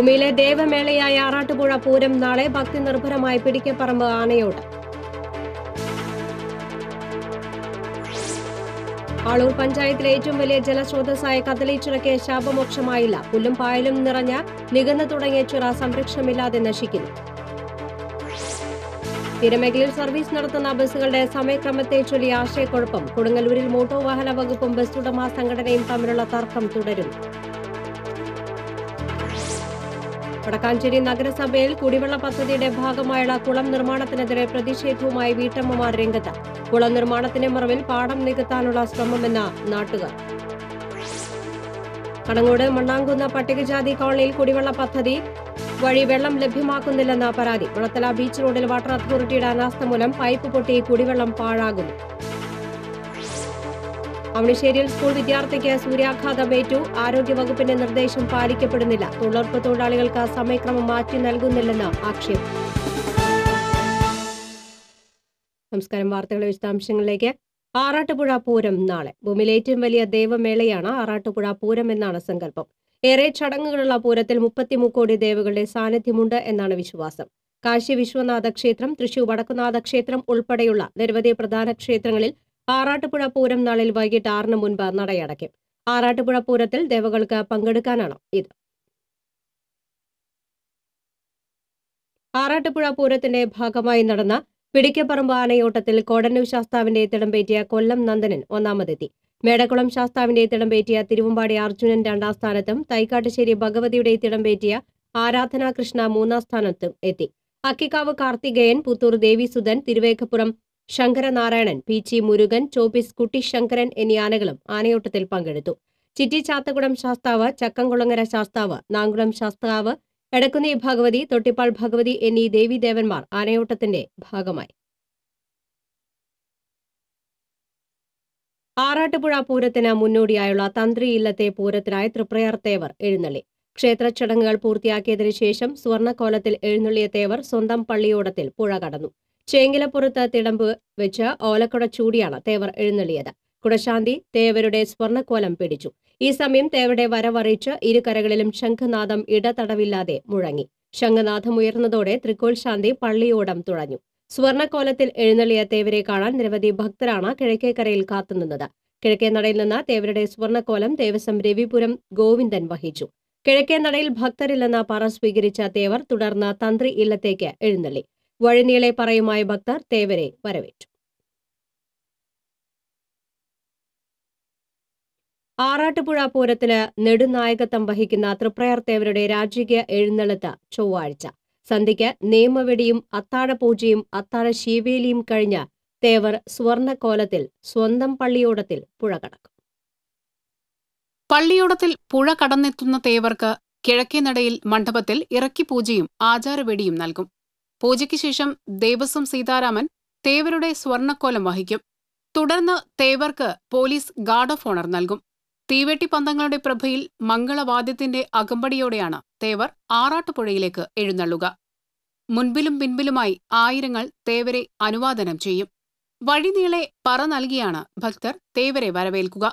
ഭൂമിയിലെ ദേവമേളയായ ആറാട്ടുപുഴ പൂരം നാളെ ഭക്തി നിർഭരമായി പിടിക്കപ്പറമ്പ് ആനയോട് ആളൂർ പഞ്ചായത്തിലെ ഏറ്റവും വലിയ ജലസ്രോതസ്സായ കദളീച്ചിറയ്ക്ക് ശാപമോക്ഷമായില്ല. പുല്ലും പായലും നിറഞ്ഞ നികന്നു തുടങ്ങിയ ചിറ സംരക്ഷണമില്ലാതെ നശിക്കുന്നു. തിരമേഖലയിൽ സർവീസ് നടത്തുന്ന ബസ്സുകളുടെ സമയക്രമത്തെ ചൊല്ലി ആശയക്കുഴപ്പം. കൊടുങ്ങല്ലൂരിൽ മോട്ടോർ വാഹന വകുപ്പും ബസ് ഉടമ സംഘടനയും തമ്മിലുള്ള തർക്കം തുടരുന്നു. വടക്കാഞ്ചേരി നഗരസഭയിൽ കുടിവെള്ള പദ്ധതിയുടെ ഭാഗമായുള്ള കുളം നിർമ്മാണത്തിനെതിരെ പ്രതിഷേധവുമായി വീട്ടമ്മമാർ രംഗത്ത്. കുളം നിർമ്മാണത്തിന്റെ മറവിൽ പാടം നികത്താനുള്ള ശ്രമമെന്ന് നാട്ടുകാർ. കടങ്ങോട് മണ്ണാങ്കുന്ന പട്ടികജാതി കോളനിയിൽ കുടിവെള്ള പദ്ധതി വഴി വെള്ളം ലഭ്യമാക്കുന്നില്ലെന്ന പരാതി. മുളത്തല ബീച്ച് റോഡിൽ വാട്ടർ അതോറിറ്റിയുടെ അനാസ്ഥ മൂലം പൈപ്പ് പൊട്ടി കുടിവെള്ളം പാഴാകുന്നു. അവണിശ്ശേരിയിൽ സ്കൂൾ വിദ്യാർത്ഥിക്ക് സൂര്യാഘാതമേറ്റു ആരോഗ്യവകുപ്പിന്റെ നിർദ്ദേശം പാലിക്കപ്പെടുന്നില്ല. തൊഴിലുറപ്പ് തൊഴിലാളികൾക്ക് സമയക്രമം മാറ്റി നൽകുന്നില്ലെന്ന് ആക്ഷേപം. നമസ്കാരം. വാർത്തകളുടെ വിശദാംശങ്ങളിലേക്ക്. ആറാട്ടുപുഴ പൂരം നാളെ. ഭൂമിയിലെ ഏറ്റവും വലിയ ദേവമേളയാണ് ആറാട്ടുപുഴ പൂരം എന്നാണ് സങ്കല്പം. ഏറെ ചടങ്ങുകളുള്ള പൂരത്തിൽ മുപ്പത്തിമുക്കോടി ദേവകളുടെ സാന്നിധ്യമുണ്ട് എന്നാണ് വിശ്വാസം. കാശി വിശ്വനാഥ ക്ഷേത്രം തൃശൂർ വടക്കുനാഥ ക്ഷേത്രം ഉൾപ്പെടെയുള്ള നിരവധി പ്രധാന ക്ഷേത്രങ്ങളിൽ ആറാട്ടുപുഴ പൂരം നാളിൽ വൈകിട്ട് ആറിന് മുൻപ് നടയടയ്ക്കും. ആറാട്ടുപുഴ പൂരത്തിൽ ദേവകൾക്ക് പങ്കെടുക്കാനാണ് ഇത്. ആറാട്ടുപുഴ പൂരത്തിന്റെ ഭാഗമായി നടന്ന പിടിക്കപ്പറമ്പ് ആനയോട്ടത്തിൽ കോടന്നൂർ ശാസ്താവിന്റെ തിടമ്പേറ്റിയ കൊല്ലം നന്ദനൻ ഒന്നാമതെത്തി. മേടക്കുളം ശാസ്താവിന്റെ തിടമ്പേറ്റിയ തിരുവമ്പാടി അർജുനൻ രണ്ടാം സ്ഥാനത്തും തൈക്കാട്ടുശ്ശേരി ഭഗവതിയുടെ തിടമ്പേറ്റിയ ആരാധനാ കൃഷ്ണ മൂന്നാം സ്ഥാനത്തും എത്തി. അക്കിക്കാവ് കാർത്തികേയൻ പുത്തൂർ ദേവിസുധൻ തിരുവേക്കപ്പുറം ശങ്കരനാരായണൻ പി. ചി മുരുകൻ ചോപ്പിസ് കുട്ടി ശങ്കരൻ എന്നീ ആനകളും ആനയോട്ടത്തിൽ പങ്കെടുത്തു. ചിറ്റി ചാത്തകുളം ശാസ്താവ് ചക്കംകുളങ്ങര ശാസ്താവ് നാങ്കുളം ശാസ്താവ് എടക്കുന്നി ഭഗവതി തൊട്ടിപ്പാൾ ഭഗവതി എന്നീ ദേവീദേവന്മാർ ആനയോട്ടത്തിന്റെ ഭാഗമായി. ആറാട്ടുപുഴ പൂരത്തിന് മുന്നോടിയായുള്ള തന്ത്രി ഇല്ലത്തെ പൂരത്തിനായി തൃപ്രയാർ തേവർ എഴുന്നള്ളി. ക്ഷേത്ര ചടങ്ങുകൾ പൂർത്തിയാക്കിയതിനു ശേഷം സ്വർണക്കോലത്തിൽ എഴുന്നള്ളിയ തേവർ സ്വന്തം പള്ളിയോടത്തിൽ പുഴ കടന്നു. ചേങ്കിലപ്പുറത്ത് തിടമ്പ് വെച്ച് ഓലക്കുട ചൂടിയാണ് തേവർ എഴുന്നള്ളിയത്. കുടശാന്തി തേവരുടെ സ്വർണക്കോലം പിടിച്ചു. ഈ സമയം തേവരുടെ വരവറിയിച്ച് ഇരുകരകളിലും ശംഖനാഥം ഇടതടവില്ലാതെ മുഴങ്ങി. ശംഖനാഥം ഉയർന്നതോടെ തൃക്കോൽ ശാന്തി പള്ളിയോടം തുഴഞ്ഞു. സ്വർണക്കോലത്തിൽ എഴുന്നള്ളിയ തേവരെ കാണാൻ നിരവധി ഭക്തരാണ് കിഴക്കേക്കരയിൽ കാത്തുനിന്നത്. കിഴക്കേ നടയിൽ നിന്ന് തേവരുടെ സ്വർണക്കോലം ദേവസ്വം രവിപുരം ഗോവിന്ദൻ വഹിച്ചു. കിഴക്കേ നടയിൽ ഭക്തരില്ലെന്ന പറ സ്വീകരിച്ച തേവർ തുടർന്ന് തന്ത്രി ഇല്ലത്തേക്ക് എഴുന്നള്ളി. വഴിനീളെ പറയുമായ ഭക്തർ തേവരെ വരവേറ്റു. ആറാട്ടുപുഴ പൂരത്തിന് നെടുനായകത്വം വഹിക്കുന്ന തൃപ്രയർ തേവരുടെ രാജകീയ എഴുന്നള്ളത്ത് ചൊവ്വാഴ്ച. സന്ധ്യയ്ക്ക് നിയമവെടിയും അത്താഴപൂജയും അത്താഴ ശീവേലിയും കഴിഞ്ഞ് തേവർ സ്വർണക്കോലത്തിൽ സ്വന്തം പള്ളിയോടത്തിൽ പുഴ കടക്കും. പള്ളിയോടത്തിൽ പുഴ കടന്നെത്തുന്ന തേവർക്ക് കിഴക്കേനടയിൽ മണ്ഡപത്തിൽ ഇറക്കി പൂജയും ആചാരവെടിയും നൽകും. പൂജയ്ക്ക് ശേഷം ദേവസ്വം സീതാരാമൻ തേവരുടെ സ്വർണക്കോലം വഹിക്കും. തുടർന്ന് തേവർക്ക് പോലീസ് ഗാർഡ് ഓഫ് ഓണർ നൽകും. തീവെട്ടി പന്തങ്ങളുടെ പ്രഭയിൽ മംഗളവാദ്യത്തിന്റെ അകമ്പടിയോടെയാണ് തേവർ ആറാട്ടുപുഴയിലേക്ക് എഴുന്നള്ളുക. മുൻപിലും പിൻപിലുമായി ആയിരങ്ങൾ തേവരെ അനുവാദനം ചെയ്യും. വഴിനീളെ പറ നൽകിയാണ് ഭക്തർ തേവരെ വരവേൽക്കുക.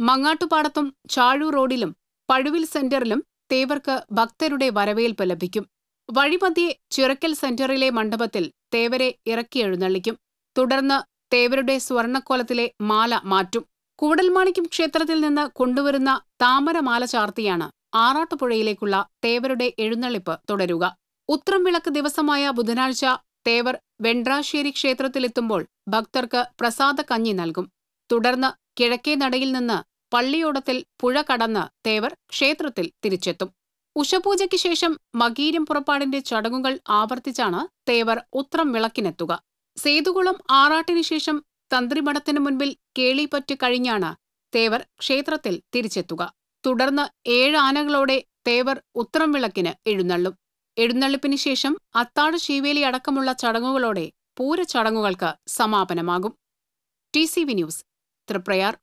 മങ്ങാട്ടുപാടത്തും ചാഴൂർ റോഡിലും പഴുവിൽ സെന്ററിലും തേവർക്ക് ഭക്തരുടെ വരവേൽപ്പ് ലഭിക്കും. വഴിമധ്യേ ചിറക്കൽ സെന്ററിലെ മണ്ഡപത്തിൽ തേവരെ ഇറക്കി എഴുന്നള്ളിക്കും. തുടർന്ന് തേവരുടെ സ്വർണക്കോലത്തിലെ മാല മാറ്റും. കൂടൽമാണിക്യം ക്ഷേത്രത്തിൽ നിന്ന് കൊണ്ടുവരുന്ന താമരമാല ചാർത്തിയാണ് ആറാട്ടുപുഴയിലേക്കുള്ള തേവരുടെ എഴുന്നള്ളിപ്പ് തുടരുക. ഉത്രം വിളക്ക് ദിവസമായ ബുധനാഴ്ച തേവർ വെണ്ട്രാശ്ശേരി ക്ഷേത്രത്തിലെത്തുമ്പോൾ ഭക്തർക്ക് പ്രസാദ കഞ്ഞി നൽകും. തുടർന്ന് കിഴക്കേ നടയിൽ നിന്ന് പള്ളിയോടത്തിൽ പുഴ കടന്ന് തേവർ ക്ഷേത്രത്തിൽ തിരിച്ചെത്തും. ഉഷപൂജയ്ക്ക് ശേഷം മകീരം പുറപ്പാടിന്റെ ചടങ്ങുകൾ ആവർത്തിച്ചാണ് തേവർ ഉത്രം വിളക്കിനെത്തുക. സേതുകുളം ആറാട്ടിനു ശേഷം തന്ത്രിമഠത്തിനു മുൻപിൽ കേളിപ്പറ്റ് കഴിഞ്ഞാണ് തേവർ ക്ഷേത്രത്തിൽ തിരിച്ചെത്തുക. തുടർന്ന് ഏഴ് ആനകളോടെ തേവർ ഉത്രം വിളക്കിന് എഴുന്നള്ളും. എഴുന്നള്ളിപ്പിന് ശേഷം അത്താഴ ശീവേലി അടക്കമുള്ള ചടങ്ങുകളോടെ പൂരച്ചടങ്ങുകൾക്ക് സമാപനമാകും. T C V news Thriprayar.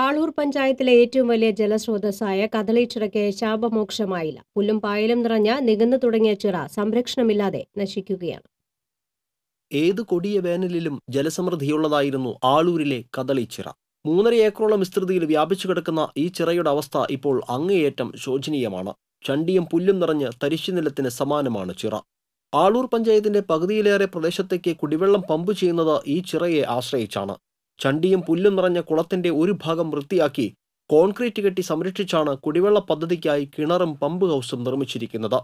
Aloor പഞ്ചായത്തിലെ ഏറ്റവും വലിയ ജലസ്രോതസ്സായ കദളിച്ചിറയ്ക്ക് ശാപമോക്ഷമായില്ല. പുല്ലും പായലും നിറഞ്ഞ നികന്നു തുടങ്ങിയ ചിറ സംരക്ഷണമില്ലാതെ നശിക്കുകയാണ്. ഏത് കൊടിയ വേനലിലും ജലസമൃദ്ധിയുള്ളതായിരുന്നു ആളൂരിലെ കദളിച്ചിറ. മൂന്നര ഏക്കറോളം വിസ്തൃതിയിൽ വ്യാപിച്ചു കിടക്കുന്ന ഈ ചിറയുടെ അവസ്ഥ ഇപ്പോൾ അങ്ങേയറ്റം ശോചനീയമാണ്. ചണ്ടിയും പുല്ലും നിറഞ്ഞ് തരിശുനിലത്തിന് സമാനമാണ് ചിറ. ആളൂർ പഞ്ചായത്തിന്റെ പകുതിയിലേറെ പ്രദേശത്തേക്ക് കുടിവെള്ളം പമ്പ് ചെയ്യുന്നത് ഈ ചിറയെ ആശ്രയിച്ചാണ്. ചണ്ടിയും പുല്ലും നിറഞ്ഞ കുളത്തിന്റെ ഒരു ഭാഗം വൃത്തിയാക്കി കോൺക്രീറ്റ് കെട്ടി സംരക്ഷിച്ചാണ് കുടിവെള്ള പദ്ധതിക്കായി കിണറും പമ്പ് ഹൗസും നിർമ്മിച്ചിരിക്കുന്നത്.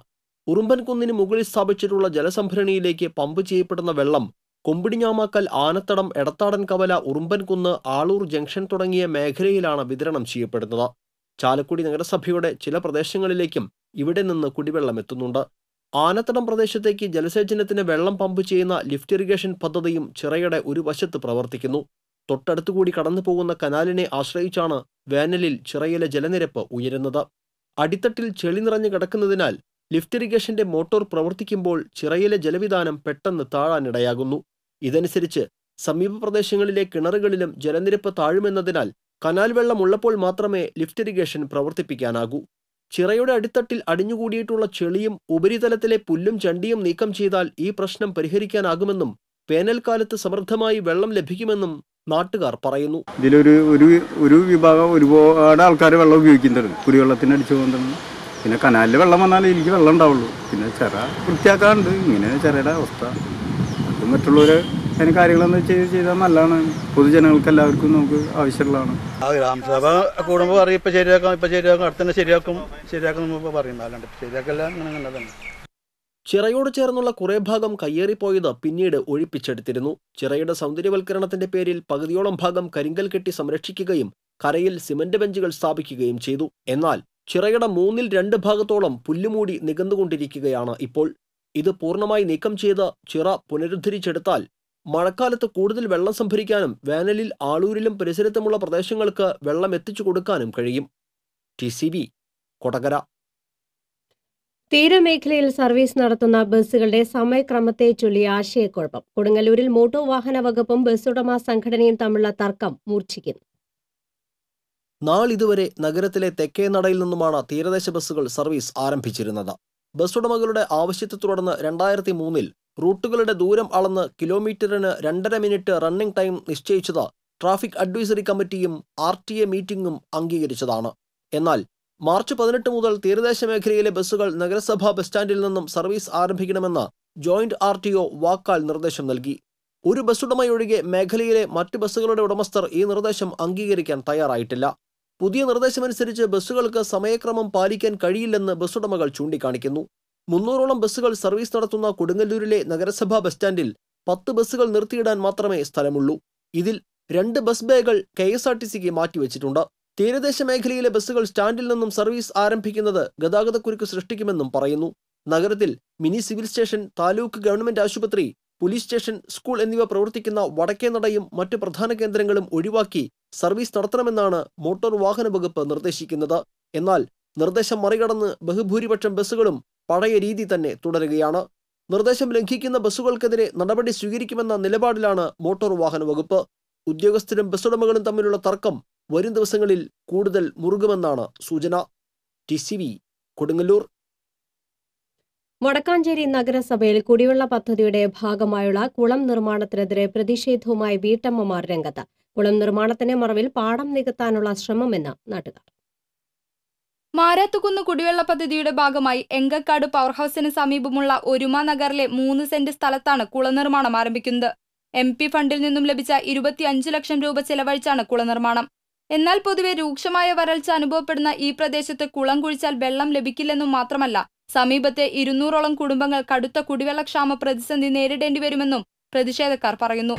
ഉറുമ്പൻകുന്നിന് മുകളിൽ സ്ഥാപിച്ചിട്ടുള്ള ജലസംഭരണിയിലേക്ക് പമ്പ് ചെയ്യപ്പെടുന്ന വെള്ളം കൊമ്പിടിഞ്ഞാമാക്കൽ ആനത്തടം എടത്താടൻ കവല ഉറുമ്പൻകുന്ന് ആളൂർ ജംഗ്ഷൻ തുടങ്ങിയ മേഖലയിലാണ് വിതരണം ചെയ്യപ്പെടുന്നത്. ചാലക്കുടി നഗരസഭയുടെ ചില പ്രദേശങ്ങളിലേക്കും ഇവിടെ നിന്ന് കുടിവെള്ളം എത്തുന്നുണ്ട്. ആനത്തടം പ്രദേശത്തേക്ക് ജലസേചനത്തിന് വെള്ളം പമ്പ് ചെയ്യുന്ന ലിഫ്റ്റ് ഇറിഗേഷൻ പദ്ധതിയും ചിറയുടെ ഒരു വശത്ത് പ്രവർത്തിക്കുന്നു. തൊട്ടടുത്തുകൂടി കടന്നു പോകുന്ന കനാലിനെ ആശ്രയിച്ചാണ് വേനലിൽ ചിറയിലെ ജലനിരപ്പ് ഉയരുന്നത്. അടിത്തട്ടിൽ ചെളി നിറഞ്ഞു കിടക്കുന്നതിനാൽ ലിഫ്റ്റ് ഇറിഗേഷന്റെ മോട്ടോർ പ്രവർത്തിക്കുമ്പോൾ ചിറയിലെ ജലവിധാനം പെട്ടെന്ന് താഴാനിടയാകുന്നു. ഇതനുസരിച്ച് സമീപ പ്രദേശങ്ങളിലെ കിണറുകളിലും ജലനിരപ്പ് താഴുമെന്നതിനാൽ കനാൽ വെള്ളം ഉള്ളപ്പോൾ മാത്രമേ ലിഫ്റ്റ് ഇറിഗേഷൻ പ്രവർത്തിപ്പിക്കാനാകൂ. ചിറയുടെ അടിത്തട്ടിൽ അടിഞ്ഞുകൂടിയിട്ടുള്ള ചെളിയും ഉപരിതലത്തിലെ പുല്ലും ചണ്ടിയും നീക്കം ചെയ്താൽ ഈ പ്രശ്നം പരിഹരിക്കാനാകുമെന്നും വേനൽക്കാലത്ത് സമൃദ്ധമായി വെള്ളം ലഭിക്കുമെന്നും നാട്ടുകാർ പറയുന്നു. ഇതിലൊരു ഒരു ഒരു വിഭാഗം ഒരുപാട് ആൾക്കാർ വെള്ളം ഉപയോഗിക്കുന്നുണ്ട്. കുടിവെള്ളത്തിന് അടിച്ചു പോകുന്നുണ്ട്. പിന്നെ കനാലിൽ വെള്ളം വന്നാലേ എനിക്ക് വെള്ളം ഉണ്ടാവുള്ളൂ. പിന്നെ ചിറ വൃത്തിയാക്കാറുണ്ട്. ഇങ്ങനെ ചിറയുടെ അവസ്ഥ. അത് മറ്റുള്ളവർ അതിന് കാര്യങ്ങളെന്ന് ചെയ്ത് ചെയ്താൽ നല്ലതാണ്. പൊതുജനങ്ങൾക്ക് എല്ലാവർക്കും നമുക്ക് ആവശ്യമുള്ളതാണ്. ആ ഗ്രാമസഭ കൂടുമ്പോൾ പറയും ഇപ്പം ശരിയാക്കാം ഇപ്പം ശരിയാക്കും അടുത്തന്നെ ശരിയാക്കും ശരിയാക്കും നമ്മൾ പറയും അല്ലാണ്ട് ശരിയാക്കല്ല അങ്ങനെ അങ്ങനെ തന്നെ ചിറയോട് ചേർന്നുള്ള കുറേ ഭാഗം കയ്യേറിപ്പോയത് പിന്നീട് ഒഴിപ്പിച്ചെടുത്തിരുന്നു. ചിറയുടെ സൗന്ദര്യവൽക്കരണത്തിന്റെ പേരിൽ പകുതിയോളം ഭാഗം കരിങ്കൽ കെട്ടി സംരക്ഷിക്കുകയും കരയിൽ സിമന്റ് ബെഞ്ചുകൾ സ്ഥാപിക്കുകയും ചെയ്തു. എന്നാൽ ചിറയുടെ മൂന്നിൽ രണ്ട് ഭാഗത്തോളം പുല്ലുമൂടി നികന്നുകൊണ്ടിരിക്കുകയാണ് ഇപ്പോൾ. ഇത് പൂർണമായി നീക്കം ചെയ്ത് ചിറ പുനരുദ്ധരിച്ചെടുത്താൽ മഴക്കാലത്ത് കൂടുതൽ വെള്ളം സംഭരിക്കാനും വേനലിൽ ആളൂരിലും പരിസരത്തുമുള്ള പ്രദേശങ്ങൾക്ക് വെള്ളം എത്തിച്ചു കൊടുക്കാനും കഴിയും. T C B Kodakara. തീരമേഖലയിൽ സർവീസ് നടത്തുന്ന ബസ്സുകളുടെ സമയക്രമത്തെ ചൊല്ലി ആശയക്കുഴപ്പം. കൊടുങ്ങല്ലൂരിൽ മോട്ടോർ വാഹന വകുപ്പും ബസ് ഉടമ സംഘടനയും തമ്മിലുള്ള തർക്കം മൂർച്ഛിക്കുന്നു. നാളിതുവരെ നഗരത്തിലെ തെക്കേ നടയിൽ നിന്നുമാണ് തീരദേശ ബസ്സുകൾ സർവീസ് ആരംഭിച്ചിരുന്നത്. ബസ് ഉടമകളുടെ ആവശ്യത്തെ തുടർന്ന് രണ്ടായിരത്തി മൂന്നിൽ റൂട്ടുകളുടെ ദൂരം അളന്ന് കിലോമീറ്ററിന് രണ്ടര മിനിറ്റ് റണ്ണിംഗ് ടൈം നിശ്ചയിച്ചത് ട്രാഫിക് അഡ്വൈസറി കമ്മിറ്റിയും ആർ ടി എ മീറ്റിംഗും അംഗീകരിച്ചതാണ്. എന്നാൽ മാർച്ച് പതിനെട്ട് മുതൽ തീരദേശ മേഖലയിലെ ബസ്സുകൾ നഗരസഭാ ബസ് സ്റ്റാൻഡിൽ നിന്നും സർവീസ് ആരംഭിക്കണമെന്ന് ജോയിന്റ് ആർ ടി ഒ വാക്കാൽ നിർദ്ദേശം നൽകി. ഒരു ബസ്സുടമയൊഴികെ മേഖലയിലെ മറ്റ് ബസ്സുകളുടെ ഉടമസ്ഥർ ഈ നിർദ്ദേശം അംഗീകരിക്കാൻ തയ്യാറായിട്ടില്ല. പുതിയ നിർദ്ദേശമനുസരിച്ച് ബസ്സുകൾക്ക് സമയക്രമം പാലിക്കാൻ കഴിയില്ലെന്ന് ബസ്സുടമകൾ ചൂണ്ടിക്കാണിക്കുന്നു. മുന്നൂറോളം ബസ്സുകൾ സർവീസ് നടത്തുന്ന കൊടുങ്ങല്ലൂരിലെ നഗരസഭാ ബസ് സ്റ്റാൻഡിൽ പത്ത് ബസ്സുകൾ നിർത്തിയിടാൻ മാത്രമേ സ്ഥലമുള്ളൂ. ഇതിൽ രണ്ട് ബസ് ബേകൾ കെ എസ് ആർ ടി സിക്ക് മാറ്റിവെച്ചിട്ടുണ്ട്. തീരദേശ മേഖലയിലെ ബസ്സുകൾ സ്റ്റാൻഡിൽ നിന്നും സർവീസ് ആരംഭിക്കുന്നത് ഗതാഗതക്കുരുക്ക് സൃഷ്ടിക്കുമെന്നും പറയുന്നു. നഗരത്തിൽ mini civil station taluk government ആശുപത്രി പോലീസ് സ്റ്റേഷൻ സ്കൂൾ എന്നിവ പ്രവർത്തിക്കുന്ന വടക്കേനടയും മറ്റ് പ്രധാന കേന്ദ്രങ്ങളും ഒഴിവാക്കി സർവീസ് നടത്തണമെന്നാണ് മോട്ടോർ വാഹന വകുപ്പ് നിർദ്ദേശിക്കുന്നത്. എന്നാൽ നിർദ്ദേശം മറികടന്ന് ബഹുഭൂരിപക്ഷം ബസ്സുകളും പഴയ രീതി തന്നെ തുടരുകയാണ്. നിർദ്ദേശം ലംഘിക്കുന്ന ബസ്സുകൾക്കെതിരെ നടപടി സ്വീകരിക്കുമെന്ന നിലപാടിലാണ് മോട്ടോർ വാഹന വകുപ്പ്. ഉദ്യോഗസ്ഥരും ബസ്സുടമകളും തമ്മിലുള്ള തർക്കം വരും ദിവസങ്ങളിൽ കൂടുതൽ മുറുകുമെന്നാണ് സൂചന. T C V Kodungallur. Wadakkanchery നഗരസഭയിൽ കുടിവെള്ള പദ്ധതിയുടെ ഭാഗമായുള്ള കുളം നിർമ്മാണത്തിനെതിരെ പ്രതിഷേധവുമായി വീട്ടമ്മമാർ രംഗത്ത്. കുളം നിർമ്മാണത്തിന്റെ മറവിൽ പാടം നികത്താനുള്ള ശ്രമമെന്ന് നാട്ടുകാർ. മാരാത്തുകുന്ന് കുടിവെള്ള പദ്ധതിയുടെ ഭാഗമായി എങ്കക്കാട് പവർ ഹൌസിന് സമീപമുള്ള ഒരുമ നഗറിലെ മൂന്ന് സെന്റ് സ്ഥലത്താണ് കുളനിർമ്മാണം ആരംഭിക്കുന്നത്. എം പി ഫണ്ടിൽ നിന്നും ലഭിച്ച ഇരുപത്തിയഞ്ച് ലക്ഷം രൂപ ചെലവഴിച്ചാണ് കുളനിർമ്മാണം. എന്നാൽ പൊതുവെ രൂക്ഷമായ വരൾച്ച അനുഭവപ്പെടുന്ന ഈ പ്രദേശത്ത് കുളം കുഴിച്ചാൽ വെള്ളം ലഭിക്കില്ലെന്നും മാത്രമല്ല സമീപത്തെ ഇരുന്നൂറോളം കുടുംബങ്ങൾ കടുത്ത കുടിവെള്ളക്ഷാമ പ്രതിസന്ധി നേരിടേണ്ടി വരുമെന്നും പ്രതിഷേധക്കാർ പറയുന്നു.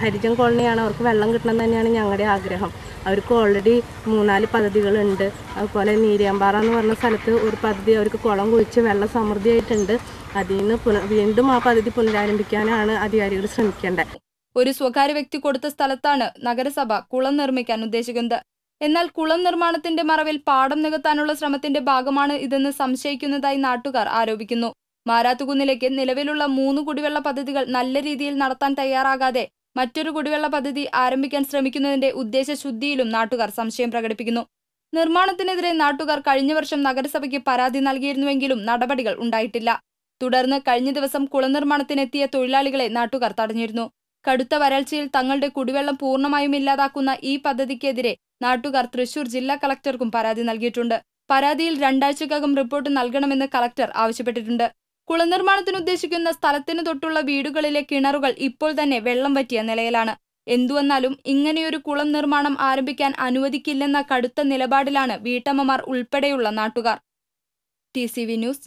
ഹരിജൻ കോളനിയാണ് അവർക്ക് വെള്ളം കിട്ടണം തന്നെയാണ് ഞങ്ങളുടെ ആഗ്രഹം. അവർക്ക് ഓൾറെഡി മൂന്നാൽ പദ്ധതികളുണ്ട്. അതുപോലെ നീരിയാമ്പാറ എന്ന് പറഞ്ഞ സ്ഥലത്ത് ഒരു പദ്ധതി അവർക്ക് കുളം കുഴിച്ച് വെള്ളം സമൃദ്ധിയായിട്ടുണ്ട്. അതിൽ നിന്ന് വീണ്ടും ആ പദ്ധതി പുനരാരംഭിക്കാനാണ് അധികാരികൾ ശ്രമിക്കേണ്ടത്. ഒരു സ്വകാര്യ വ്യക്തി കൊടുത്ത സ്ഥലത്താണ് നഗരസഭ കുളം നിർമ്മിക്കാൻ ഉദ്ദേശിക്കുന്നത്. എന്നാൽ കുളം നിർമ്മാണത്തിന്റെ മറവിൽ പാടം നികത്താനുള്ള ശ്രമത്തിന്റെ ഭാഗമാണ് ഇതെന്ന് സംശയിക്കുന്നതായി നാട്ടുകാർ ആരോപിക്കുന്നു. മാരാത്തുകുന്നിലേക്ക് നിലവിലുള്ള മൂന്ന് കുടിവെള്ള പദ്ധതികൾ നല്ല രീതിയിൽ നടത്താൻ തയ്യാറാകാതെ മറ്റൊരു കുടിവെള്ള പദ്ധതി ആരംഭിക്കാൻ ശ്രമിക്കുന്നതിന്റെ ഉദ്ദേശശുദ്ധിയിലും നാട്ടുകാർ സംശയം പ്രകടിപ്പിക്കുന്നു. നിർമ്മാണത്തിനെതിരെ നാട്ടുകാർ കഴിഞ്ഞ വർഷം നഗരസഭയ്ക്ക് പരാതി നൽകിയിരുന്നുവെങ്കിലും നടപടികൾ ഉണ്ടായിട്ടില്ല. തുടർന്ന് കഴിഞ്ഞ ദിവസം കുളനിർമ്മാണത്തിനെത്തിയ തൊഴിലാളികളെ നാട്ടുകാർ തടഞ്ഞിരുന്നു. കടുത്ത വരൾച്ചയിൽ തങ്ങളുടെ കുടിവെള്ളം പൂർണമായും ഇല്ലാതാക്കുന്ന ഈ പദ്ധതിക്കെതിരെ നാട്ടുകാർ തൃശൂർ ജില്ലാ കളക്ടർക്കും പരാതി നൽകിയിട്ടുണ്ട്. പരാതിയിൽ രണ്ടാഴ്ചക്കകം റിപ്പോർട്ട് നൽകണമെന്ന് കളക്ടർ ആവശ്യപ്പെട്ടിട്ടുണ്ട്. കുളനിർമ്മാണത്തിന് ഉദ്ദേശിക്കുന്ന സ്ഥലത്തിന് തൊട്ടുള്ള വീടുകളിലെ കിണറുകൾ ഇപ്പോൾ തന്നെ വെള്ളം പറ്റിയ നിലയിലാണ്. എന്തുവന്നാലും ഇങ്ങനെയൊരു കുളം നിർമ്മാണം ആരംഭിക്കാൻ അനുവദിക്കില്ലെന്ന കടുത്ത നിലപാടിലാണ് വീട്ടമ്മമാർ ഉൾപ്പെടെയുള്ള നാട്ടുകാർ. T news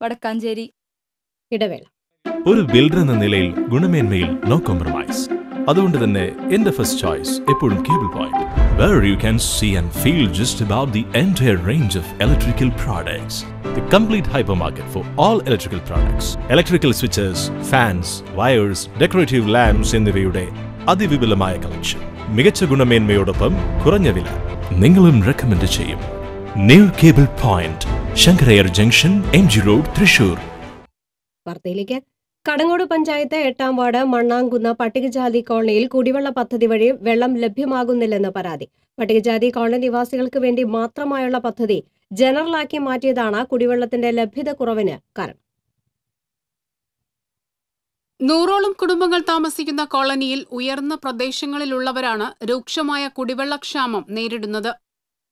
Wadakkanchery. ഇടവേള. ഒരു ബിൽഡർ എന്ന നിലയിൽ ഗുണമേന്മയിൽ നോ കോംപ്രമൈസ് അതുകൊണ്ട് തന്നെ എന്റെ ഫസ്റ്റ് ചോയ്സ് എപ്പോഴും cable point where you can see and feel just about the entire range of electrical products the complete hypermarket for all electrical products electrical switches fans wires decorative lamps എന്നിവയുടെ അതിവിപുലമായ collection മികച്ച ഗുണമേന്മയോടൊപ്പം കുറഞ്ഞ വില നിങ്ങളും recommend ചെയ്യും. New cable point Sankarayyar junction M G road Thrissur വാർത്തയിലേക്ക് കടങ്ങോട് പഞ്ചായത്ത് എട്ടാം ward മണ്ണാങ്കുന്ന പട്ടികജാതി കോളനിയിൽ കുടിവെള്ള പദ്ധതി വഴി വെള്ളം ലഭ്യമാകുന്നില്ലെന്ന് പരാതി. പട്ടികജാതി കോളനി നിവാസികൾക്ക് വേണ്ടി മാത്രമായുള്ള പദ്ധതി ജനറലാക്കി മാറ്റിയതാണ് കുടിവെള്ളത്തിന്റെ ലഭ്യത കുറവിന് കാരണം. നൂറോളം കുടുംബങ്ങൾ താമസിക്കുന്ന കോളനിയിൽ ഉയർന്ന പ്രദേശങ്ങളിലുള്ളവരാണ് രൂക്ഷമായ കുടിവെള്ളക്ഷാമം നേരിടുന്നത്.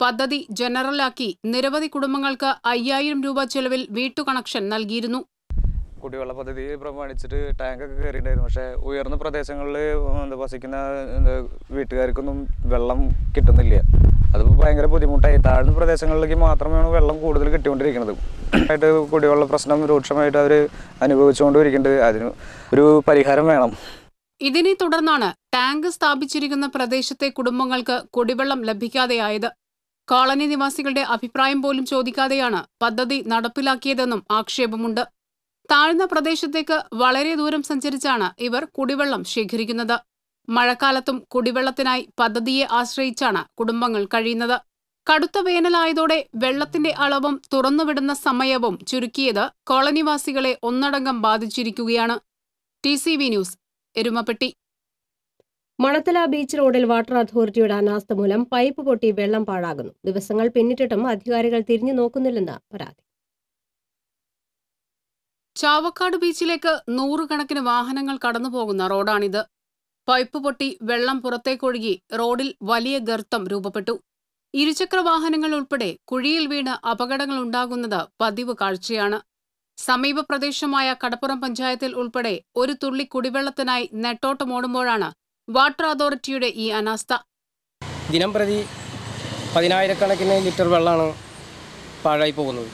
പദ്ധതി ജനറലാക്കി നിരവധി കുടുംബങ്ങൾക്ക് അയ്യായിരം രൂപ ചെലവിൽ വീട്ടുകണക്ഷൻ നൽകിയിരുന്നു. കുടിവെള്ള പദ്ധതി പ്രമാണിച്ചിട്ട് ടാങ്കൊക്കെ കയറിയിട്ടുണ്ടായിരുന്നു പക്ഷേ ഉയർന്ന പ്രദേശങ്ങളിൽ എന്താ വസിക്കുന്ന എന്താ വീട്ടുകാർക്കൊന്നും വെള്ളം കിട്ടുന്നില്ല. അതിപ്പോൾ ഭയങ്കര ബുദ്ധിമുട്ടായി. താഴ്ന്ന പ്രദേശങ്ങളിലേക്ക് മാത്രമാണ് വെള്ളം കൂടുതൽ കിട്ടിക്കൊണ്ടിരിക്കുന്നത്. ആയിട്ട് കുടിവെള്ള പ്രശ്നം രൂക്ഷമായിട്ട് അവർ അനുഭവിച്ചുകൊണ്ടിരിക്കുന്നുണ്ട്. അതിന് ഒരു പരിഹാരം വേണം. ഇതിനെ തുടർന്നാണ് ടാങ്ക് സ്ഥാപിച്ചിരിക്കുന്ന പ്രദേശത്തെ കുടുംബങ്ങൾക്ക് കുടിവെള്ളം ലഭിക്കാതെയായത്. കോളനി നിവാസികളുടെ അഭിപ്രായം പോലും ചോദിക്കാതെയാണ് പദ്ധതി നടപ്പിലാക്കിയതെന്നും ആക്ഷേപമുണ്ട്. താഴ്ന്ന പ്രദേശത്തേക്ക് വളരെ ദൂരം സഞ്ചരിച്ചാണ് ഇവർ കുടിവെള്ളം ശേഖരിക്കുന്നത്. മഴക്കാലത്തും കുടിവെള്ളത്തിനായി പദ്ധതിയെ ആശ്രയിച്ചാണ് കുടുംബങ്ങൾ കഴിയുന്നത്. കടുത്ത വേനലായതോടെ വെള്ളത്തിന്റെ അളവും തുറന്നുവിടുന്ന സമയവും ചുരുക്കിയത് കോളനിവാസികളെ ഒന്നടങ്കം ബാധിച്ചിരിക്കുകയാണ്. T C V news Erumapetty. Manathala beach റോഡിൽ വാട്ടർ അതോറിറ്റിയുടെ അനാസ്ഥ മൂലം പൈപ്പ് പൊട്ടി വെള്ളം പാഴാകുന്നു. ദിവസങ്ങൾ പിന്നിട്ടിട്ടും അധികാരികൾ തിരിഞ്ഞു നോക്കുന്നില്ലെന്ന് പരാതി. ചാവക്കാട് ബീച്ചിലേക്ക് നൂറുകണക്കിന് വാഹനങ്ങൾ കടന്നുപോകുന്ന റോഡാണിത്. പൈപ്പ് പൊട്ടി വെള്ളം പുറത്തേക്കൊഴുകി റോഡിൽ വലിയ ഗർത്തം രൂപപ്പെട്ടു. ഇരുചക്ര വാഹനങ്ങൾ ഉൾപ്പെടെ കുഴിയിൽ വീണ് അപകടങ്ങൾ ഉണ്ടാകുന്നത് പതിവ് കാഴ്ചയാണ്. സമീപ പ്രദേശമായ കടപ്പുറം പഞ്ചായത്തിൽ ഉൾപ്പെടെ ഒരു തുള്ളി കുടിവെള്ളത്തിനായി നെട്ടോട്ടമോടുമ്പോഴാണ് വാട്ടർ അതോറിറ്റിയുടെ ഈ അനാസ്ഥ. ദിനം പ്രതി പതിനായിരക്കണക്കിന് ലിറ്റർ വെള്ളമാണ് പാഴായി പോകുന്നത്.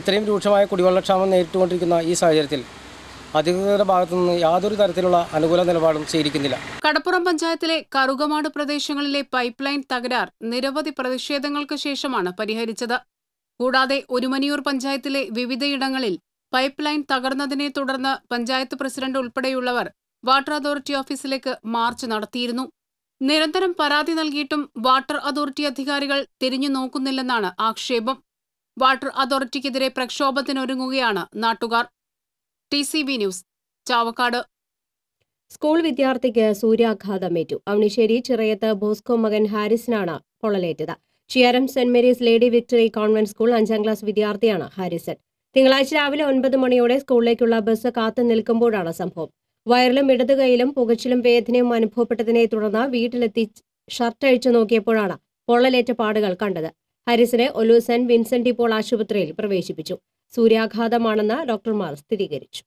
ഇത്രയും രൂക്ഷമായ കുടിവെള്ളക്ഷാമം നേരിട്ടുകൊണ്ടിരിക്കുന്ന ഈ സാഹചര്യത്തിൽ അധികൃതരുടെ ഭാഗത്തുനിന്ന് യാതൊരു തരത്തിലുള്ള അനുകൂല നിലപാടും സ്വീകരിക്കുന്നില്ല. കടപ്പുറം പഞ്ചായത്തിലെ കറുകമാട് പ്രദേശങ്ങളിലെ പൈപ്പ് ലൈൻ തകരാർ നിരവധി പ്രതിഷേധങ്ങൾക്ക് ശേഷമാണ് പരിഹരിച്ചത്. കൂടാതെ ഒരുമനിയൂർ പഞ്ചായത്തിലെ വിവിധയിടങ്ങളിൽ പൈപ്പ് ലൈൻ തകർന്നതിനെ തുടർന്ന് പഞ്ചായത്ത് പ്രസിഡന്റ് ഉൾപ്പെടെയുള്ളവർ വാട്ടർ അതോറിറ്റി ഓഫീസിലേക്ക് മാർച്ച് നടത്തിയിരുന്നു. നിരന്തരം പരാതി നൽകിയിട്ടും വാട്ടർ അതോറിറ്റി അധികാരികൾ തിരിഞ്ഞു നോക്കുന്നില്ലെന്നാണ് ആക്ഷേപം. വാട്ടർ അതോറിറ്റിക്കെതിരെ പ്രക്ഷോഭത്തിനൊരുങ്ങുകയാണ് നാട്ടുകാർ. T C B news Chavakkad. School വിദ്യാർത്ഥിക്ക് സൂര്യാഘാതമേറ്റു. അവണിശ്ശേരി ചിറയത്ത് ബോസ്കോ മകൻ ഹാരിസിനാണ് പൊള്ളലേറ്റത്. Chiyaram saint Mary's lady victory convent school അഞ്ചാം ക്ലാസ് വിദ്യാർത്ഥിയാണ് ഹാരിസൺ. തിങ്കളാഴ്ച രാവിലെ ഒൻപത് മണിയോടെ സ്കൂളിലേക്കുള്ള ബസ് കാത്തു നിൽക്കുമ്പോഴാണ് സംഭവം. വയറിലും ഇടതു കൈയിലും പുകച്ചിലും വേദനയും അനുഭവപ്പെട്ടതിനെ തുടർന്ന് വീട്ടിലെത്തി ഷർട്ട് അഴിച്ചു നോക്കിയപ്പോഴാണ് പൊള്ളലേറ്റ പാടുകൾ കണ്ടത്. ഹാരിസിനെ ഒലു സെന്റ് വിൻസെന്റ് ഇപ്പോൾ ആശുപത്രിയിൽ പ്രവേശിപ്പിച്ചു. സൂര്യാഘാതമാണെന്ന് ഡോക്ടർമാർ സ്ഥിരീകരിച്ചു.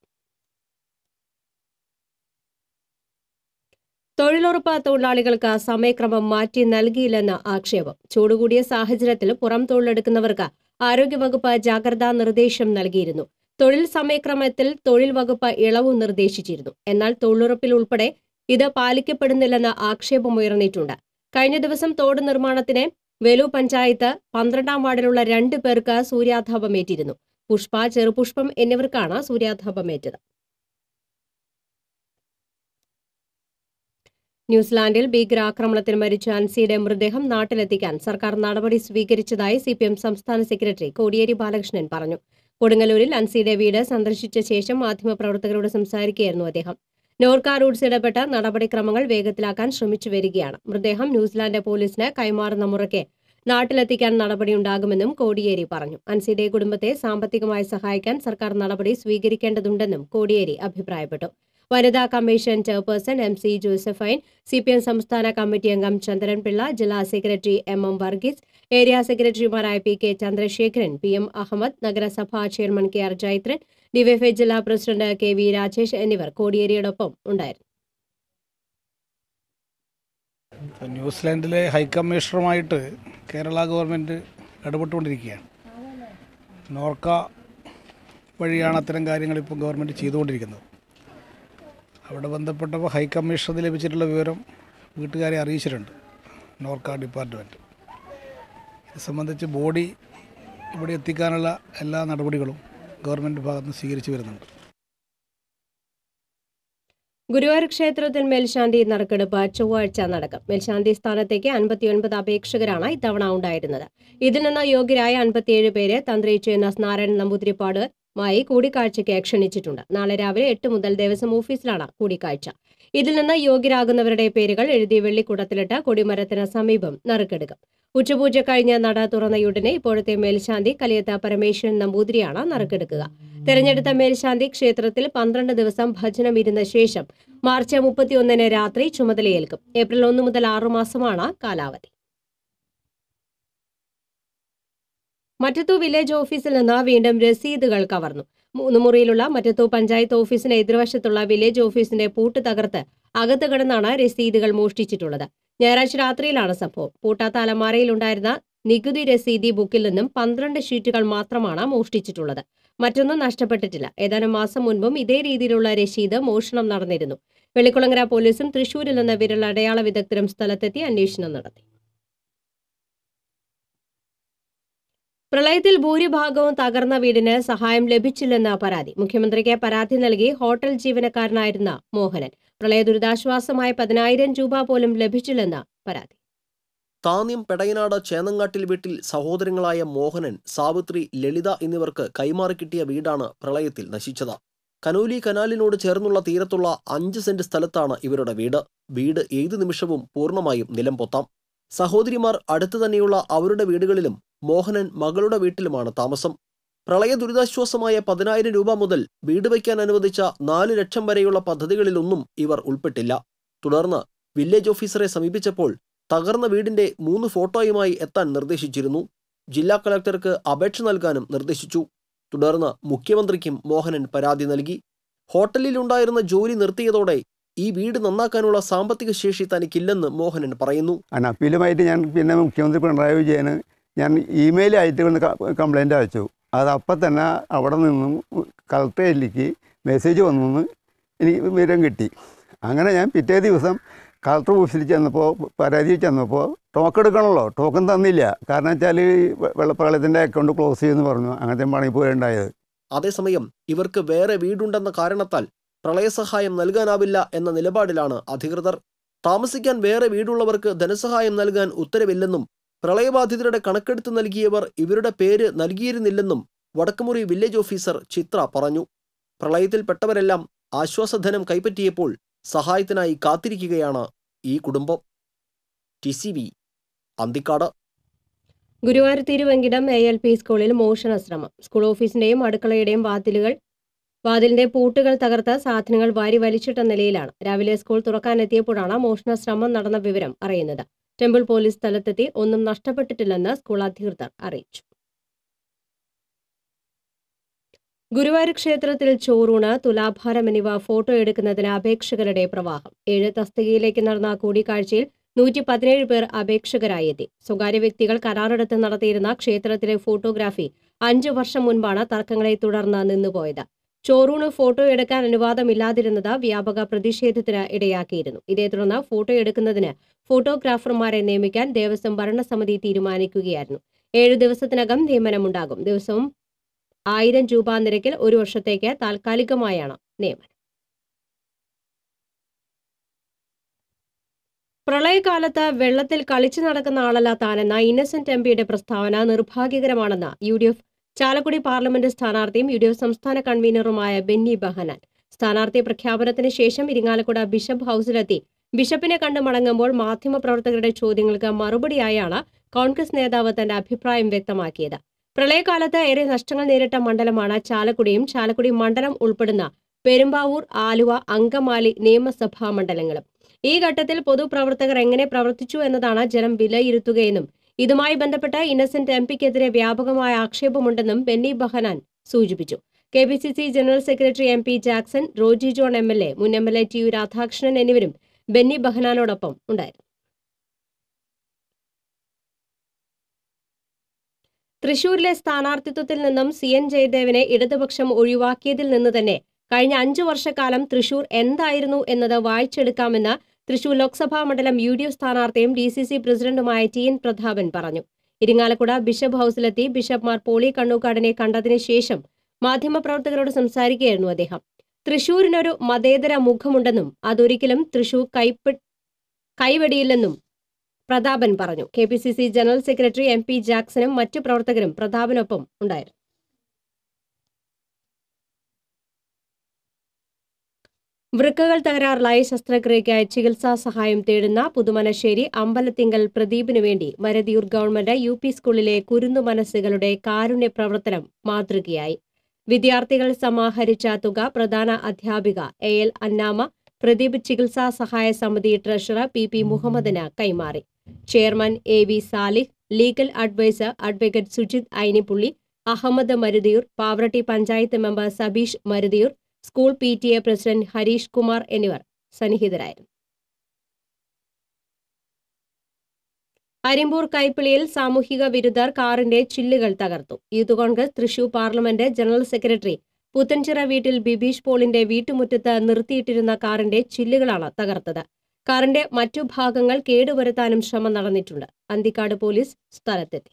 തൊഴിലുറപ്പ് തൊഴിലാളികൾക്ക് സമയക്രമം മാറ്റി നൽകിയില്ലെന്ന് ആക്ഷേപം. ചൂടുകൂടിയ സാഹചര്യത്തിൽ പുറം തൊഴിലെടുക്കുന്നവർക്ക് ആരോഗ്യവകുപ്പ് ജാഗ്രതാ നിർദ്ദേശം നൽകിയിരുന്നു. തൊഴിൽ സമയക്രമത്തിൽ തൊഴിൽ വകുപ്പ് ഇളവ് നിർദ്ദേശിച്ചിരുന്നു. എന്നാൽ തൊഴിലുറപ്പിൽ ഉൾപ്പെടെ ഇത് പാലിക്കപ്പെടുന്നില്ലെന്ന ആക്ഷേപമുയർന്നിട്ടുണ്ട് കഴിഞ്ഞ ദിവസം തോട് നിർമ്മാണത്തിന് വേലു പഞ്ചായത്ത് പന്ത്രണ്ടാം വാർഡിലുള്ള രണ്ട് പേർക്ക് സൂര്യാഘാതമേറ്റിരുന്നു. പുഷ്പ ചെറുപുഷ്പം എന്നിവർക്കാണ് സൂര്യാഘാതമേറ്റത്. ന്യൂസിലാൻഡിൽ ഭീകരാക്രമണത്തിൽ മരിച്ച അൻസിയുടെ മൃതദേഹം നാട്ടിലെത്തിക്കാൻ സർക്കാർ നടപടി സ്വീകരിച്ചതായി സി പി എം സംസ്ഥാന സെക്രട്ടറി കോടിയേരി ബാലകൃഷ്ണൻ പറഞ്ഞു. കൊടുങ്ങല്ലൂരിൽ അൻസിയുടെ വീട് സന്ദർശിച്ച ശേഷം മാധ്യമപ്രവർത്തകരോട് സംസാരിക്കുകയായിരുന്നു അദ്ദേഹം. നോർക്ക റൂട്ട്സ് ഇടപെട്ട് നടപടിക്രമങ്ങൾ വേഗത്തിലാക്കാൻ ശ്രമിച്ചു വരികയാണ്. മൃതദേഹം ന്യൂസിലാൻഡ് പോലീസിന് കൈമാറുന്ന മുറയ്ക്ക് നാട്ടിലെത്തിക്കാൻ നടപടിയുണ്ടാകുമെന്നും കോടിയേരി പറഞ്ഞു. അൻസിയുടെ കുടുംബത്തെ സാമ്പത്തികമായി സഹായിക്കാൻ സർക്കാർ നടപടി സ്വീകരിക്കേണ്ടതുണ്ടെന്നും കോടിയേരി അഭിപ്രായപ്പെട്ടു. വനിതാ commission chairperson M C Josephine C P M സംസ്ഥാന കമ്മിറ്റി അംഗം ചന്ദ്രൻപിള്ള ജില്ലാ secretary M M Varghese area സെക്രട്ടറിമാരായ P K Chandrasekharan P M Ahammed നഗരസഭാ chairman K R Jaithran DYFI ജില്ലാ പ്രസിഡന്റ് കെ വി രാജേഷ് എന്നിവർ കോടിയേരിയോടൊപ്പം ഉണ്ടായിരുന്നു. ന്യൂസിലാൻഡിലെ ഹൈക്കമ്മീഷണറുമായിട്ട് കേരള ഗവൺമെന്റ് ഇടപെട്ടുകൊണ്ടിരിക്കുകയാണ്. നോർക്ക വഴിയാണ് അത്തരം കാര്യങ്ങൾ ഇപ്പോൾ ഗവൺമെന്റ് ചെയ്തുകൊണ്ടിരിക്കുന്നത്. അവിടെ ബന്ധപ്പെട്ടപ്പോൾ ഹൈക്കമ്മീഷണർ ലഭിച്ചിട്ടുള്ള വിവരം വീട്ടുകാരെ അറിയിച്ചിട്ടുണ്ട്. നോർക്ക ഡിപ്പാർട്ട്മെന്റ്. ഇത് സംബന്ധിച്ച് ബോഡി ഇവിടെ എത്തിക്കാനുള്ള എല്ലാ നടപടികളും ഗവൺമെന്റ് ഭാഗത്തുനിന്ന് സ്വീകരിച്ചു വരുന്നുണ്ട്. ഗുരുവായൂർ ക്ഷേത്രത്തിൽ മേൽശാന്തി നറുക്കെടുപ്പ് ചൊവ്വാഴ്ച നടക്കും. മേൽശാന്തി സ്ഥാനത്തേക്ക് അൻപത്തിയൊൻപത് അപേക്ഷകരാണ് ഇത്തവണ ഉണ്ടായിരുന്നത്. ഇതിൽ നിന്ന് യോഗ്യരായ അൻപത്തിയേഴ് പേരെ തന്ത്രി ചേന്നസ് നാരായണൻ നമ്പൂതിരിപ്പാടുമായി കൂടിക്കാഴ്ചയ്ക്ക് ക്ഷണിച്ചിട്ടുണ്ട്. നാളെ രാവിലെ എട്ട് മുതൽ ദേവസ്വം ഓഫീസിലാണ് കൂടിക്കാഴ്ച. ഇതിൽ നിന്ന് യോഗ്യരാകുന്നവരുടെ പേരുകൾ എഴുതി വെള്ളിക്കുടത്തിലിട്ട് കൊടിമരത്തിന് സമീപം നറുക്കെടുക്കും. ഉച്ചപൂജ കഴിഞ്ഞ് നട തുറന്നയുടനെ ഇപ്പോഴത്തെ മേൽശാന്തി കലിയത്ത പരമേശ്വരൻ നമ്പൂതിരിയാണ് നറുക്കെടുക്കുക. തെരഞ്ഞെടുത്ത മേൽശാന്തി ക്ഷേത്രത്തിൽ പന്ത്രണ്ട് ദിവസം ഭജനം ഇരുന്ന ശേഷം മാർച്ച് മുപ്പത്തിയൊന്നിന് രാത്രി ചുമതലയേൽക്കും. ഏപ്രിൽ ഒന്ന് മുതൽ ആറുമാസമാണ് കാലാവധി. മറ്റത്തു വില്ലേജ് ഓഫീസിൽ നിന്ന് വീണ്ടും രസീതുകൾ കവർന്നു. മൂന്ന് മുറിയിലുള്ള മറ്റത്തു പഞ്ചായത്ത് ഓഫീസിന് എതിർവശത്തുള്ള വില്ലേജ് ഓഫീസിന്റെ പൂട്ട് തകർത്ത് അകത്ത് കിടന്നാണ് രസീതുകൾ മോഷ്ടിച്ചിട്ടുള്ളത്. ഞായറാഴ്ച രാത്രിയിലാണ് സംഭവം. പൂട്ടാത്ത അലമാരയിലുണ്ടായിരുന്ന നികുതി രസീതി ബുക്കിൽ നിന്നും പന്ത്രണ്ട് ഷീറ്റുകൾ മാത്രമാണ് മോഷ്ടിച്ചിട്ടുള്ളത്. മറ്റൊന്നും നഷ്ടപ്പെട്ടിട്ടില്ല. ഏതാനും മാസം മുൻപും ഇതേ രീതിയിലുള്ള രസീത് മോഷണം നടന്നിരുന്നു. വെള്ളിക്കുളങ്ങര പോലീസും തൃശൂരിൽ നിന്ന് അടയാള വിദഗ്ധരും സ്ഥലത്തെത്തി അന്വേഷണം നടത്തി. പ്രളയത്തിൽ ഭൂരിഭാഗവും തകർന്ന വീടിന് സഹായം ലഭിച്ചില്ലെന്ന പരാതി. മുഖ്യമന്ത്രിക്ക് പരാതി നൽകി ഹോട്ടൽ ജീവനക്കാരനായിരുന്ന മോഹനൻ. പ്രളയ ദുരിതാശ്വാസമായ പതിനായിരം രൂപ പോലും ലഭിച്ചില്ലെന്ന പരാതി. താന്യം പെടയനാട് ചേന്നങ്ങാട്ടിൽ വീട്ടിൽ സഹോദരങ്ങളായ മോഹനൻ സാവിത്രി ലളിത എന്നിവർക്ക് കൈമാറി കിട്ടിയ വീടാണ് പ്രളയത്തിൽ നശിച്ചത്. കനോലി കനാലിനോട് ചേർന്നുള്ള തീരത്തുള്ള അഞ്ച് സെന്റ് സ്ഥലത്താണ് ഇവരുടെ വീട്. വീട് ഏതു നിമിഷവും പൂർണമായും നിലം പൊത്താം സഹോദരിമാർ അടുത്തു തന്നെയുള്ള അവരുടെ വീടുകളിലും മോഹനൻ മകളുടെ വീട്ടിലുമാണ് താമസം. പ്രളയ ദുരിതാശ്വാസമായ പതിനായിരം രൂപ മുതൽ വീട് വയ്ക്കാൻ അനുവദിച്ച നാല് ലക്ഷം വരെയുള്ള പദ്ധതികളിലൊന്നും ഇവർ ഉൾപ്പെട്ടില്ല. തുടർന്ന് വില്ലേജ് ഓഫീസറെ സമീപിച്ചപ്പോൾ തകർന്ന വീടിന്റെ മൂന്ന് ഫോട്ടോയുമായി എത്താൻ നിർദ്ദേശിച്ചിരുന്നു. ജില്ലാ കളക്ടർക്ക് അപേക്ഷ നൽകാനും നിർദ്ദേശിച്ചു. തുടർന്ന് മുഖ്യമന്ത്രിക്കും മോഹനൻ പരാതി നൽകി. ഹോട്ടലിലുണ്ടായിരുന്ന ജോലി നിർത്തിയതോടെ ഈ വീട് നന്നാക്കാനുള്ള സാമ്പത്തിക ശേഷി തനിക്കില്ലെന്ന് മോഹനൻ പറയുന്നു. അപ്പീലുമായിട്ട് ഞാൻ പിന്നെ മുഖ്യമന്ത്രി പിണറായി വിജയന് ഞാൻ ഇമെയിൽ അയച്ചു കൊണ്ട് കംപ്ലൈന്റ് അയച്ചു. അത് അപ്പം തന്നെ അവിടെ നിന്നും കളക്ടറേറ്റിലേക്ക് മെസ്സേജ് വന്നു എനിക്ക് വിവരം കിട്ടി. അങ്ങനെ ഞാൻ പിറ്റേ ദിവസം കളക്ടർ ഓഫീസിൽ ചെന്നപ്പോൾ പരാതി ചെന്നപ്പോൾ ടോക്ക് എടുക്കണമല്ലോ ടോക്കൺ തന്നില്ല. കാരണം വെച്ചാൽ വെള്ളപ്രളയത്തിന്റെ അക്കൗണ്ട് ക്ലോസ് ചെയ്യുമെന്ന് പറഞ്ഞു. അങ്ങനത്തെ പണി പോയുണ്ടായത് അതേസമയം ഇവർക്ക് വേറെ വീടുണ്ടെന്ന കാരണത്താൽ പ്രളയസഹായം നൽകാനാവില്ല എന്ന നിലപാടിലാണ് അധികൃതർ. താമസിക്കാൻ വേറെ വീടുള്ളവർക്ക് ധനസഹായം നൽകാൻ ഉത്തരവില്ലെന്നും പ്രളയബാധിതരുടെ കണക്കെടുത്ത് നൽകിയവർ ഇവരുടെ പേര് നൽകിയിരുന്നില്ലെന്നും വടക്കുമുറി വില്ലേജ് ഓഫീസർ ചിത്ര പറഞ്ഞു. പ്രളയത്തിൽപ്പെട്ടവരെല്ലാം ആശ്വാസധനം കൈപ്പറ്റിയപ്പോൾ സഹായത്തിനായി കാത്തിരിക്കുകയാണ് ഈ കുടുംബം. T C V Anthikad. Guruvayur A L P സ്കൂളിൽ മോഷണ ശ്രമം സ്കൂൾ ഓഫീസിന്റെയും അടുക്കളയുടെയും വാതിലുകൾ വാതിലിന്റെ പൂട്ടുകൾ തകർത്ത സാധനങ്ങൾ വാരി വലിച്ചിട്ട നിലയിലാണ്. രാവിലെ സ്കൂൾ തുറക്കാനെത്തിയപ്പോഴാണ് മോഷണ ശ്രമം നടന്ന വിവരം അറിയുന്നത്. ടെമ്പിൾ പോലീസ് സ്ഥലത്തെത്തി ഒന്നും നഷ്ടപ്പെട്ടിട്ടില്ലെന്ന് സ്കൂൾ അധികൃതർ അറിയിച്ചു. ഗുരുവായൂർ ക്ഷേത്രത്തിൽ ചോറൂണ് തുലാഭാരം എന്നിവ ഫോട്ടോ എടുക്കുന്നതിന് അപേക്ഷകരുടെ പ്രവാഹം. ഏഴ് തസ്തികയിലേക്ക് നടന്ന കൂടിക്കാഴ്ചയിൽ നൂറ്റി പതിനേഴ് പേർ അപേക്ഷകരായി എത്തി സ്വകാര്യ വ്യക്തികൾ കരാറെടുത്ത് നടത്തിയിരുന്ന ക്ഷേത്രത്തിലെ ഫോട്ടോഗ്രാഫി അഞ്ചു വർഷം മുൻപാണ് തർക്കങ്ങളെ തുടർന്ന് നിന്നുപോയത്. ചോറൂണ് ഫോട്ടോ എടുക്കാൻ അനുവാദമില്ലാതിരുന്നത് വ്യാപക പ്രതിഷേധത്തിന് ഇടയാക്കിയിരുന്നു. ഇതേ തുടർന്ന് ഫോട്ടോ എടുക്കുന്നതിന് ഫോട്ടോഗ്രാഫർമാരെ നിയമിക്കാൻ ദേവസ്വം ഭരണസമിതി തീരുമാനിക്കുകയായിരുന്നു. ഏഴു ദിവസത്തിനകം നിയമനമുണ്ടാകും. ദിവസവും ആയിരം രൂപ നിരക്കിൽ ഒരു വർഷത്തേക്ക് താൽക്കാലികമായാണ് നിയമനം. പ്രളയകാലത്ത് വെള്ളത്തിൽ കളിച്ചു നടക്കുന്ന ആളല്ല താനെന്ന ഇന്നസെന്റ് എം പിയുടെ പ്രസ്താവന നിർഭാഗ്യകരമാണെന്ന് U D F Chalakudy parliament സ്ഥാനാർത്ഥിയും യു ഡി എഫ് സംസ്ഥാന കൺവീനറുമായ ബെന്നി ബഹനാൻ. സ്ഥാനാർത്ഥി പ്രഖ്യാപനത്തിന് ശേഷം ഇരിങ്ങാലക്കുട ബിഷപ്പ് ഹൌസിലെത്തി ബിഷപ്പിനെ കണ്ടു മടങ്ങുമ്പോൾ മാധ്യമപ്രവർത്തകരുടെ ചോദ്യങ്ങൾക്ക് മറുപടിയായാണ് കോൺഗ്രസ് നേതാവ് തന്റെ അഭിപ്രായം വ്യക്തമാക്കിയത്. പ്രളയകാലത്ത് ഏറെ നഷ്ടങ്ങൾ നേരിട്ട മണ്ഡലമാണ് ചാലക്കുടിയും ചാലക്കുടി മണ്ഡലം ഉൾപ്പെടുന്ന പെരുമ്പാവൂർ ആലുവ അങ്കമാലി നിയമസഭാ മണ്ഡലങ്ങളും. ഈ ഘട്ടത്തിൽ പൊതുപ്രവർത്തകർ എങ്ങനെ പ്രവർത്തിച്ചു എന്നതാണ് ജനം വിലയിരുത്തുകയെന്നും ഇതുമായി ബന്ധപ്പെട്ട് ഇന്നസെന്റ് എം പിക്കെതിരെ വ്യാപകമായ ആക്ഷേപമുണ്ടെന്നും ബെന്നി ബഹനാൻ സൂചിപ്പിച്ചു. K P C C general secretary M P Jackson Roji John M L A മുൻ M L A T U Radhakrishnan എന്നിവരും ബെന്നി ബഹനാനോടൊപ്പം ഉണ്ടായിരുന്നു. തൃശൂരിലെ സ്ഥാനാർത്ഥിത്വത്തിൽ നിന്നും സി എൻ ജയദേവനെ ഇടതുപക്ഷം ഒഴിവാക്കിയതിൽ നിന്ന് തന്നെ കഴിഞ്ഞ അഞ്ചു വർഷക്കാലം തൃശൂർ എന്തായിരുന്നു എന്നത് വായിച്ചെടുക്കാമെന്ന് തൃശൂർ ലോക്സഭാ മണ്ഡലം യു ഡി എഫ് സ്ഥാനാർത്ഥിയും ഡി സി സി പ്രസിഡന്റുമായ ടി എൻ പ്രതാപൻ പറഞ്ഞു. ഇരിങ്ങാലക്കുട ബിഷപ്പ് ഹൌസിലെത്തി ബിഷപ്പ്മാർ പോളി കണ്ണൂക്കാടിനെ കണ്ടതിന് ശേഷം മാധ്യമപ്രവർത്തകരോട് സംസാരിക്കുകയായിരുന്നു അദ്ദേഹം. തൃശൂരിനൊരു മതേതര മുഖമുണ്ടെന്നും അതൊരിക്കലും തൃശൂർ കൈപ്പ കൈവെടിയില്ലെന്നും പ്രതാപൻ പറഞ്ഞു. K P C C general secretary M P ജാക്സണും മറ്റു പ്രവർത്തകരും പ്രതാപനൊപ്പം ഉണ്ടായിരുന്നു. വൃക്കകൾ തകരാറിലായി ശസ്ത്രക്രിയയ്ക്കായി ചികിത്സാ സഹായം തേടുന്ന പുതുമനശ്ശേരി അമ്പലത്തിങ്കൽ പ്രദീപിനു വേണ്ടി മരതിയൂർ ഗവൺമെന്റ് യു പി സ്കൂളിലെ കുരുന്നു മനസ്സുകളുടെ കാരുണ്യ പ്രവർത്തനം മാതൃകയായി. വിദ്യാർത്ഥികൾ സമാഹരിച്ച തുക പ്രധാന അധ്യാപിക എ എൽ അന്നാമ പ്രദീപ് ചികിത്സാ സഹായ സമിതി ട്രഷറർ പി പി മുഹമ്മദിന് കൈമാറി. Chairman A V Salih legal adviser advocate Sujith Ainippully Ahammed Maruthiyoor Pavaratty panchayat member Sabeesh Maruthiyoor school P president Harish Kumar എന്നിവർ സന്നിഹിതരായിരുന്നു. അരിമ്പൂർ കൈപ്പിളിയിൽ സാമൂഹിക വിരുദ്ധർ കാറിന്റെ ചില്ലുകൾ തകർത്തു. Youth Congress Thrissur parliament general secretary Puthenchira വീട്ടിൽ ബിബീഷ് പോളിന്റെ വീട്ടുമുറ്റത്ത് നിർത്തിയിട്ടിരുന്ന കാറിന്റെ ചില്ലുകളാണ് തകർത്തത്. കാറിന്റെ മറ്റു ഭാഗങ്ങൾ കേടുവരുത്താനും ശ്രമം നടന്നിട്ടുണ്ട്. അന്തിക്കാട് പോലീസ് സ്ഥലത്തെത്തി.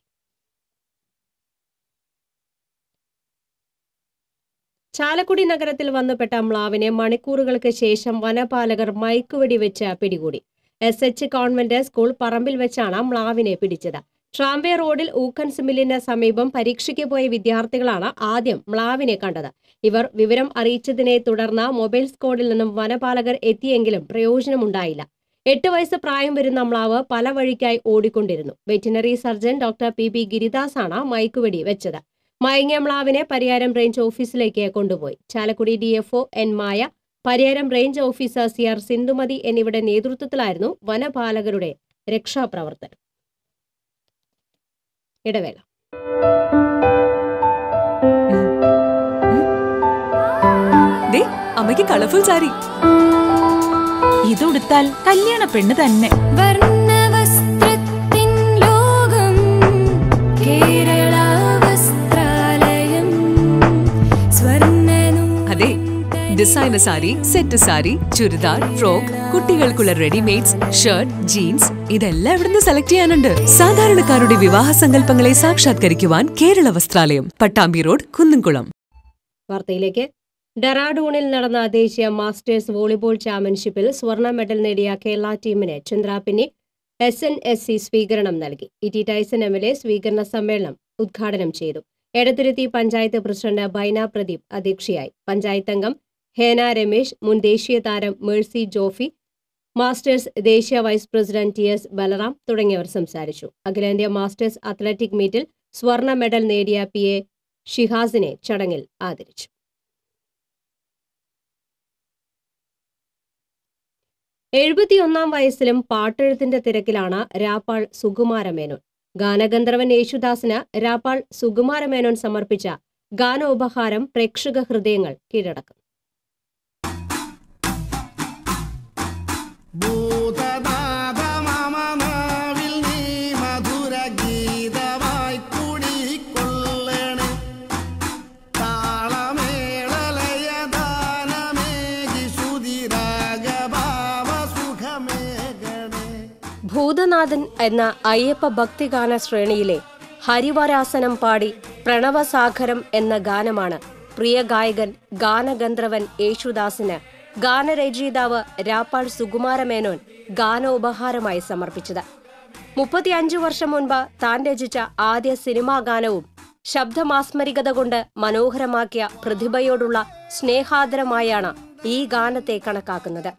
ചാലക്കുടി നഗരത്തിൽ വന്നുപെട്ട മ്ലാവിനെ മണിക്കൂറുകൾക്ക് ശേഷം വനപാലകർ മയക്കുവെടി വെച്ച് പിടികൂടി. എസ് എച്ച് കോൺവെന്റ് സ്കൂൾ പറമ്പിൽ വെച്ചാണ് മ്ലാവിനെ പിടിച്ചത്. ട്രാംവേ റോഡിൽ ഊക്കൻ മില്ലിന് സമീപം പരീക്ഷയ്ക്ക് പോയ വിദ്യാർത്ഥികളാണ് ആദ്യം മ്ലാവിനെ കണ്ടത്. ഇവർ വിവരം അറിയിച്ചതിനെ തുടർന്ന് മൊബൈൽ സ്കോഡിൽ നിന്നും വനപാലകർ എത്തിയെങ്കിലും പ്രയോജനമുണ്ടായില്ല. എട്ട് വയസ്സ് പ്രായം വരുന്ന മ്ലാവ് പല വഴിക്കായി ഓടിക്കൊണ്ടിരുന്നു. Veterinary surgeon doctor P P ഗിരിദാസാണ് മയക്കുവെടി വെച്ചത്. മയങ്ങിയ മ്ലാവിനെ പരിയാരം റേഞ്ച് ഓഫീസിലേക്ക് കൊണ്ടുപോയി. Chalakudy D N Maya Pariyaram range officer C R Sindhumathi എന്നിവരുടെ നേതൃത്വത്തിലായിരുന്നു വനപാലകരുടെ രക്ഷാപ്രവർത്തനം. ഇടവേള. ദേ അമ്മയ്ക്ക് കളർഫുൾ സാരി. ഇതുടുത്താൽ കല്യാണ പെണ്ണ് തന്നെ. വർണവസ്ത്രത്തിൻ ലോകം Kerala designer sari set sari churidar frock കുട്ടികൾക്കുള്ള റെഡിമെയ്ഡ്സ് ഷർട്ട് ജീൻസ് ഇതെല്ലാം ഇവിടുന്ന് സെലക്ട് ചെയ്യാനുണ്ട്. സാധാരണക്കാരുടെ വിവാഹ സങ്കല്പങ്ങളെ സാക്ഷാത്കരിക്കുവാൻ കേരള വസ്ത്രാലയം പട്ടാമ്പി റോഡ് കുന്നംകുളം വാർത്തയിലേക്ക്. ഡെറാഡൂണിൽ നടന്ന ദേശീയ മാസ്റ്റേഴ്സ് വോളിബോൾ ചാമ്പ്യൻഷിപ്പിൽ സ്വർണ മെഡൽ നേടിയ കേരള ടീമിന് Chandrapinni S N S C സ്വീകരണം നൽകി. E T Tyson M L A സ്വീകരണ സമ്മേളനം ഉദ്ഘാടനം ചെയ്തു. എടതുരുത്തി പഞ്ചായത്ത് പ്രസിഡന്റ് ബൈന പ്രദീപ് അധ്യക്ഷയായി. പഞ്ചായത്ത് അംഗം ഹേന രമേശ് മുൻ ദേശീയ താരം മേഴ്സി ജോഫി മാസ്റ്റേഴ്സ് ദേശീയ vice president T S Balaram തുടങ്ങിയവർ സംസാരിച്ചു. അഖിലേന്ത്യാ മാസ്റ്റേഴ്സ് അത്ലറ്റിക് മീറ്റിൽ സ്വർണ മെഡൽ നേടിയ പി എ ഷിഹാസിനെ ചടങ്ങിൽ ആദരിച്ചു. എഴുപത്തിയൊന്നാം വയസ്സിലും പാട്ടെഴുത്തിന്റെ തിരക്കിലാണ് രാപ്പാൾ സുകുമാരമേനോൻ. ഗാനഗന്ധർവൻ യേശുദാസിന് രാപ്പാൾ സുകുമാരമേനോൻ സമർപ്പിച്ച ഗാനോപഹാരം പ്രേക്ഷക ഹൃദയങ്ങൾ കീഴടക്കും. ഭൂതനാഥൻ എന്ന അയ്യപ്പ ഭക്തിഗാന ശ്രേണിയിലെ ഹരിവരാസനം പാടി പ്രണവസാഗരം എന്ന ഗാനമാണ് പ്രിയ ഗായകൻ ഗാനഗന്ധർവൻ യേശുദാസിന് ഗാനരചയിതാവ് രാപ്പാൾ സുകുമാരമേനോൻ ഗാനോപഹാരമായി സമർപ്പിച്ചത്. മുപ്പത്തിയഞ്ചു വർഷം മുൻപ് താൻ രചിച്ച ആദ്യ സിനിമാ ഗാനവും ശബ്ദമാസ്മരികത കൊണ്ട് മനോഹരമാക്കിയ പ്രതിഭയോടുള്ള സ്നേഹാദരമായാണ് ഈ ഗാനത്തെ കണക്കാക്കുന്നത്.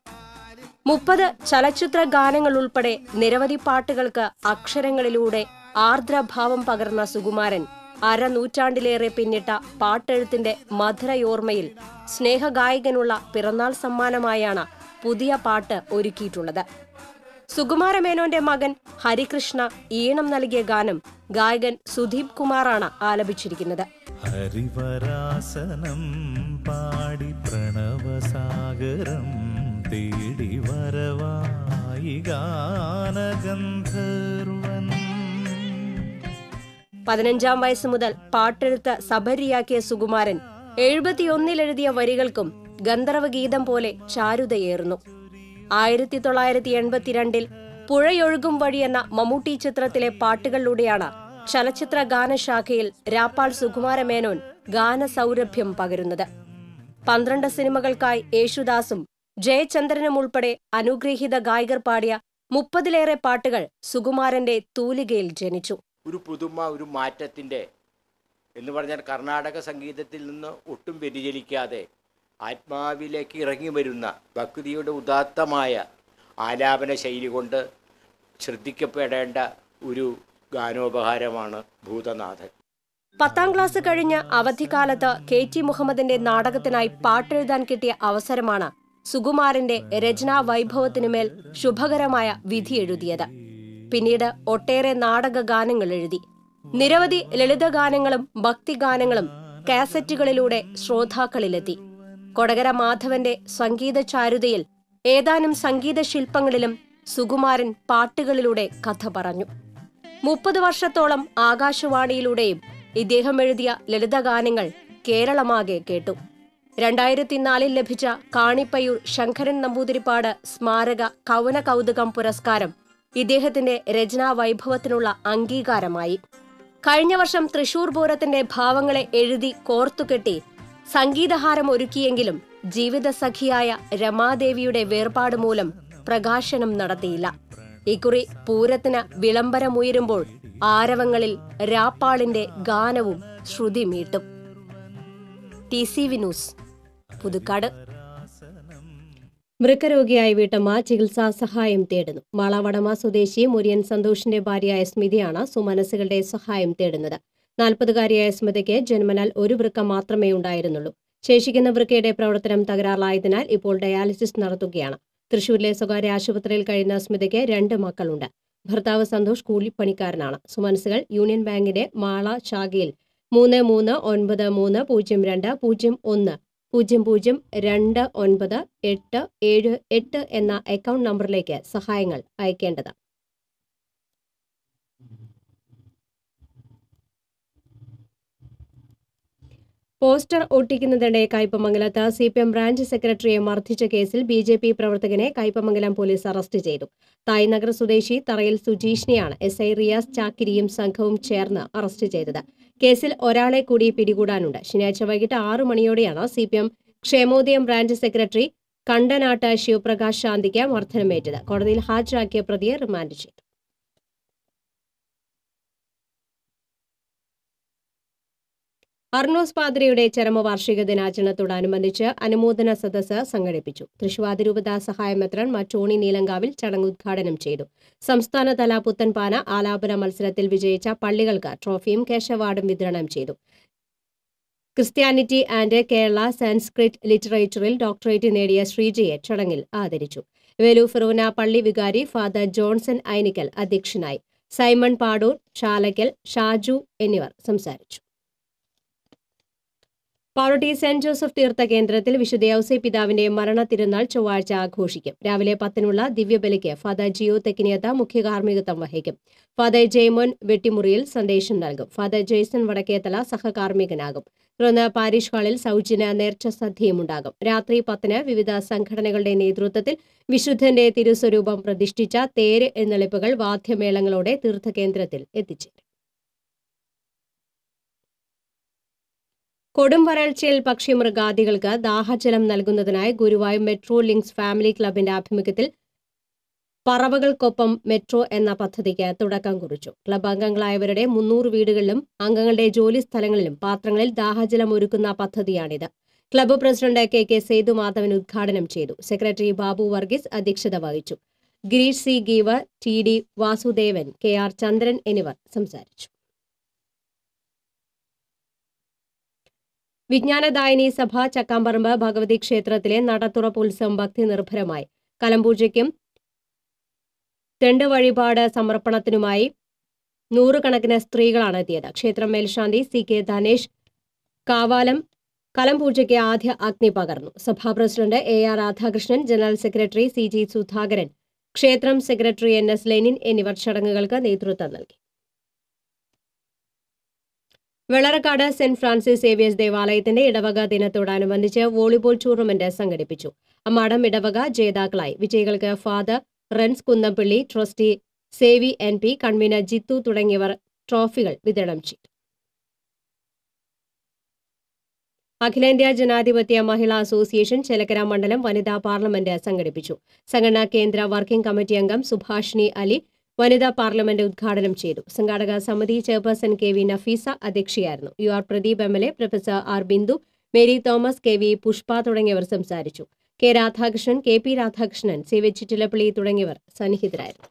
മുപ്പത് ചലച്ചിത്ര ഗാനങ്ങൾ ഉൾപ്പെടെ നിരവധി പാട്ടുകൾക്ക് അക്ഷരങ്ങളിലൂടെ ആർദ്രഭാവം പകർന്ന സുകുമാരൻ അരനൂറ്റാണ്ടിലേറെ പിന്നിട്ട പാട്ടെഴുത്തിന്റെ മധുരയോർമ്മയിൽ സ്നേഹഗായകനുള്ള പിറന്നാൾ സമ്മാനമായാണ് പുതിയ പാട്ട് ഒരുക്കിയിട്ടുള്ളത്. സുകുമാരമേനോന്റെ മകൻ ഹരികൃഷ്ണ ഈണം നൽകിയ ഗാനം ഗായകൻ സുദീപ് കുമാറാണ് ആലപിച്ചിരിക്കുന്നത്. ഹരിവരാസനം പാടി പ്രണവസാഗരം തേടി വരവായി ഗാനഗന്ധർവൻ. പതിനഞ്ചാം വയസ്സ് മുതൽ പാട്ടെഴുത്ത് സബരിയാക്കിയ സുകുമാരൻ എഴുപത്തിയൊന്നിലെഴുതിയ വരികൾക്കും ഗന്ധർവഗീതം പോലെ ചാരുതയേറുന്നു. ആയിരത്തി തൊള്ളായിരത്തി എൺപത്തിരണ്ടിൽ പുഴയൊഴുകും വഴി എന്ന മമ്മൂട്ടി ചിത്രത്തിലെ പാട്ടുകളിലൂടെയാണ് ചലച്ചിത്ര ഗാനശാഖയിൽ രാപ്പാൾ സുകുമാരമേനോൻ ഗാനസൗരഭ്യം പകരുന്നത്. പന്ത്രണ്ട് സിനിമകൾക്കായി യേശുദാസും ജയചന്ദ്രനും ഉൾപ്പെടെ അനുഗ്രഹീത ഗായകർ പാടിയ മുപ്പതിലേറെ പാട്ടുകൾ സുകുമാരന്റെ തൂലികയിൽ ജനിച്ചു. ഒരു പുതുമ ഒരു മാറ്റത്തിന്റെ എന്ന് പറഞ്ഞാൽ കർണാടക സംഗീതത്തിൽ നിന്ന് ഒട്ടും വ്യതിചലിക്കാതെ ആത്മാവിലേക്ക് ഇറങ്ങി വരുന്ന ഭക്തിയുടെ ഉദാത്തമായ ആലാപന ശൈലി കൊണ്ട് ശ്രദ്ധിക്കപ്പെടേണ്ട ഒരു ഗാനോപഹാരമാണ് ഭൂതനാഥൻ. പത്താം ക്ലാസ് കഴിഞ്ഞ അവധിക്കാലത്ത് കെ ടി മുഹമ്മദിന്റെ നാടകത്തിനായി പാട്ടെഴുതാൻ കിട്ടിയ അവസരമാണ് സുകുമാരന്റെ രചനാ വൈഭവത്തിനുമേൽ ശുഭകരമായ വിധി എഴുതിയത്. പിന്നീട് ഒട്ടേറെ നാടക ഗാനങ്ങൾ എഴുതി. നിരവധി ലളിതഗാനങ്ങളും ഭക്തിഗാനങ്ങളും കാസറ്റുകളിലൂടെ ശ്രോതാക്കളിലെത്തി. കൊടകര മാധവന്റെ സംഗീത ചാരുതയിൽ ഏതാനും സംഗീത ശില്പങ്ങളിലും സുകുമാരൻ പാട്ടുകളിലൂടെ കഥ പറഞ്ഞു. മുപ്പത് വർഷത്തോളം ആകാശവാണിയിലൂടെയും ഇദ്ദേഹം എഴുതിയ ലളിതഗാനങ്ങൾ കേരളമാകെ കേട്ടു. രണ്ടായിരത്തിനാലിൽ ലഭിച്ച കാണിപ്പയ്യൂർ ശങ്കരൻ നമ്പൂതിരിപ്പാട് സ്മാരക കവന കൗതുകം പുരസ്കാരം ഇദ്ദേഹത്തിന്റെ രചനാ വൈഭവത്തിനുള്ള അംഗീകാരമായി. കഴിഞ്ഞ വർഷം തൃശൂർ പൂരത്തിന്റെ ഭാവങ്ങളെ എഴുതി കോർത്തുകെട്ടി സംഗീതഹാരം ഒരുക്കിയെങ്കിലും ജീവിതസഖിയായ രമാദേവിയുടെ വേർപാട് മൂലം പ്രകാശനം നടത്തിയില്ല. ഇക്കുറി പൂരത്തിന് വിളംബരമുയരുമ്പോൾ ആരവങ്ങളിൽ രാപ്പാളിന്റെ ഗാനവും ശ്രുതി മീട്ടും. T C V news Puthukkad. വൃക്കരോഗിയായ വീട്ടമ്മ ചികിത്സാ സഹായം തേടുന്നു. മാളവടമ സ്വദേശി മുരിയൻ സന്തോഷിന്റെ ഭാര്യയായ സ്മിതിയാണ് സുമനസുകളുടെ സഹായം തേടുന്നത്. നാൽപ്പതുകാരിയായ സ്മിതയ്ക്ക് ജന്മനാൽ ഒരു വൃക്ക മാത്രമേ ഉണ്ടായിരുന്നുള്ളൂ. ശേഷിക്കുന്ന വൃക്കയുടെ പ്രവർത്തനം തകരാറിലായതിനാൽ ഇപ്പോൾ ഡയാലിസിസ് നടത്തുകയാണ്. തൃശൂരിലെ സ്വകാര്യ ആശുപത്രിയിൽ കഴിയുന്ന സ്മിതയ്ക്ക് രണ്ട് മക്കളുണ്ട്. ഭർത്താവ് സന്തോഷ് കൂലിപ്പണിക്കാരനാണ്. സുമനസുകൾ യൂണിയൻ ബാങ്കിന്റെ മാള ശാഖയിൽ മൂന്ന് മൂന്ന് ഒൻപത് മൂന്ന് പൂജ്യം രണ്ട് പൂജ്യം ഒന്ന് പൂജ്യം പൂജ്യം രണ്ട് ഒൻപത് എട്ട് ഏഴ് എട്ട് എന്ന അക്കൗണ്ട് നമ്പറിലേക്ക് സഹായങ്ങൾ അയക്കേണ്ടത് പോസ്റ്റർ ഒട്ടിക്കുന്നതിനിടെ കയ്പമംഗലത്ത് സി പി എം ബ്രാഞ്ച് സെക്രട്ടറിയെ മർദ്ദിച്ച കേസിൽ ബി ജെ പി പ്രവർത്തകനെ കയ്പമംഗലം പോലീസ് അറസ്റ്റ് ചെയ്തു. തായ്നഗർ സ്വദേശി തറയിൽ സുജീഷിനെയാണ് എസ്. ഐ. റിയാസ് ചാക്കിരിയും സംഘവും ചേർന്ന് അറസ്റ്റ് ചെയ്തത്. കേസിൽ ഒരാളെ കൂടി പിടികൂടാനുണ്ട്. ശനിയാഴ്ച വൈകിട്ട് ആറു മണിയോടെയാണ് C P M Kshemodayam branch secretary Kandanattu Sivaprakash ശാന്തിക്ക് മർദ്ദനമേറ്റത്. കോടതിയിൽ ഹാജരാക്കിയ പ്രതിയെ റിമാൻഡ് ചെയ്തു. അർണോസ് പാദ്രയുടെ ചരമവാർഷിക ദിനാചരണത്തോടനുബന്ധിച്ച് അനുമോദന സദസ്സ് സംഘടിപ്പിച്ചു. തൃശുവാതിരൂപത സഹായമത്രൻ മറ്റോണി നീലങ്കാവിൽ ചടങ്ങ് ഉദ്ഘാടനം ചെയ്തു. സംസ്ഥാനതല പുത്തൻപാന ആലാപന മത്സരത്തിൽ വിജയിച്ച പള്ളികൾക്ക് ട്രോഫിയും കേശവാർഡും വിതരണം ചെയ്തു. ക്രിസ്ത്യാനിറ്റി ആൻഡ് കേരള സാൻസ്ക്രിറ്റ് ലിറ്ററേച്ചറിൽ ഡോക്ടറേറ്റ് നേടിയ ശ്രീജയെ ചടങ്ങിൽ ആദരിച്ചു. വേലു ഫിറോന പള്ളി വികാരി ഫാദർ ജോൺസൺ ഐനിക്കൽ അധ്യക്ഷനായി. സൈമൺ പാടൂർ ചാലക്കൽ ഷാജു എന്നിവർ സംസാരിച്ചു. പാവറട്ടി സെന്റ് ജോസഫ് തീർത്ഥ കേന്ദ്രത്തിൽ വിശുദ്ധ ഔസേ പിതാവിന്റെ മരണ തിരുനാൾ ചൊവ്വാഴ്ച ആഘോഷിക്കും. രാവിലെ പത്തിനുള്ള ദിവ്യബലിക്ക് ഫാദർ ജിയോ തെക്കിനിയത്ത മുഖ്യ കാർമ്മികത്വം വഹിക്കും. ഫാദർ ജെയ്മോൻ വെട്ടിമുറിയിൽ സന്ദേശം നൽകും. ഫാദർ ജെയ്സൺ വടക്കേത്തല സഹകാർമ്മികനാകും. തുടർന്ന് പാരീഷ് ഹാളിൽ സൗജന്യ നേർച്ച സദ്യയും ഉണ്ടാകും രാത്രി പത്തിന് വിവിധ സംഘടനകളുടെ നേതൃത്വത്തിൽ വിശുദ്ധന്റെ തിരുസ്വരൂപം പ്രതിഷ്ഠിച്ച തേര് എഴുന്നള്ളിപ്പുകൾ വാദ്യമേളങ്ങളോടെ തീർത്ഥകേന്ദ്രത്തിൽ എത്തിച്ചേരും കൊടും വരൾച്ചയിൽ പക്ഷിമൃഗാദികൾക്ക് ദാഹജലം നൽകുന്നതിനായി ഗുരുവായൂർ മെട്രോ ലിങ്ക്സ് ഫാമിലി ക്ലബിന്റെ ആഭിമുഖ്യത്തിൽ പറവകൾക്കൊപ്പം മെട്രോ എന്ന പദ്ധതിക്ക് തുടക്കം കുറിച്ചു. ക്ലബ് അംഗങ്ങളായവരുടെ മുന്നൂറ് വീടുകളിലും അംഗങ്ങളുടെ ജോലി സ്ഥലങ്ങളിലും പാത്രങ്ങളിൽ ദാഹജലം ഒരുക്കുന്ന പദ്ധതിയാണിത്. Club president K K Sethumadhavan ഉദ്ഘാടനം ചെയ്തു. സെക്രട്ടറി ബാബു വർഗീസ് അധ്യക്ഷത വഹിച്ചു. Gireesh C Geevar T D Vasudevan K R Chandran എന്നിവർ സംസാരിച്ചു. വിജ്ഞാനദായിനി സഭ ചക്കാമ്പറമ്പ് ഭഗവതി ക്ഷേത്രത്തിലെ നടത്തുറപ്പ് ഉത്സവം ഭക്തി നിർഭരമായി കലമ്പൂജയ്ക്കും തെണ്ട് വഴിപാട് സമർപ്പണത്തിനുമായി നൂറുകണക്കിന് സ്ത്രീകളാണ് എത്തിയത്. ക്ഷേത്രം മേൽശാന്തി സി കെ ധനേഷ് കാവാലം കലംപൂജയ്ക്ക് ആദ്യ അഗ്നി പകർന്നു. സഭാ president A R Radhakrishnan general secretary C G Sudhakaran ക്ഷേത്രം സെക്രട്ടറി എൻ എസ് ലെനിൻ എന്നിവർ ചടങ്ങുകൾക്ക് നേതൃത്വം നൽകി. വെള്ളറക്കാട് സെന്റ് ഫ്രാൻസിസ് സേവിയേഴ്സ് ദേവാലയത്തിന്റെ ഇടവക ദിനത്തോടനുബന്ധിച്ച് വോളിബോൾ ടൂർണമെന്റ് സംഘടിപ്പിച്ചു. അമ്മാടം ഇടവക ജേതാക്കളായി. വിജയികൾക്ക് father റൻസ് Kunnampally trustee Sevy N P convener Jithu തുടങ്ങിയവർ ട്രോഫികൾ വിതരണം ചെയ്തു. അഖിലേന്ത്യാ ജനാധിപത്യ മഹിളാ അസോസിയേഷൻ ചെലക്കര മണ്ഡലം വനിതാ പാർലമെന്റ് സംഘടിപ്പിച്ചു. സംഘടനാ കേന്ദ്ര വർക്കിംഗ് കമ്മിറ്റി അംഗം സുഭാഷിണി അലി വനിതാ പാർലമെന്റ് ഉദ്ഘാടനം ചെയ്തു. സംഘാടക സമിതി chairperson K V Nafeesa അധ്യക്ഷയായിരുന്നു. U R Pradeep M L A professor R Bindu Mary Thomas K V Pushpa തുടങ്ങിയവർ സംസാരിച്ചു. K Radhakrishnan K P Radhakrishnan C V തുടങ്ങിയവർ സന്നിഹിതരായിരുന്നു.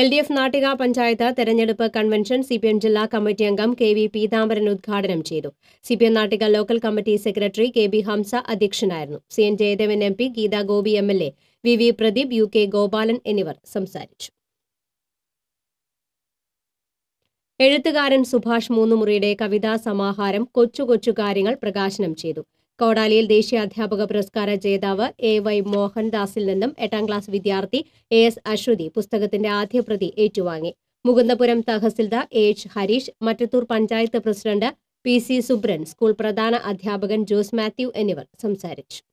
L D F Nattika panchayat തെരഞ്ഞെടുപ്പ് കൺവെൻഷൻ സി പി എം ജില്ലാ committee അംഗം K V Peethambaran ഉദ്ഘാടനം ചെയ്തു. C P M Nattika local committee secretary K B Hamza അധ്യക്ഷനായിരുന്നു. C N Jayadevan M P Geetha Gopi M L A V V Pradeep U K Gopalan എന്നിവർ സംസാരിച്ചു. എഴുത്തുകാരൻ സുഭാഷ് മൂന്നുമുറിയുടെ കവിതാ സമാഹാരം കൊച്ചു കൊച്ചു കാര്യങ്ങൾ പ്രകാശനം ചെയ്തു. കോടാലിയിൽ ദേശീയ അധ്യാപക പുരസ്കാര ജേതാവ് എ വൈ മോഹൻദാസിൽ നിന്നും എട്ടാം ക്ലാസ് വിദ്യാർത്ഥി എ എസ് അശ്വതി പുസ്തകത്തിന്റെ ആദ്യ പ്രതി ഏറ്റുവാങ്ങി. Mukundapuram tahsildar A H Harish Mattathur panchayat president P C Subran school പ്രധാന അധ്യാപകൻ ജോസ് മാത്യു എന്നിവർ സംസാരിച്ചു.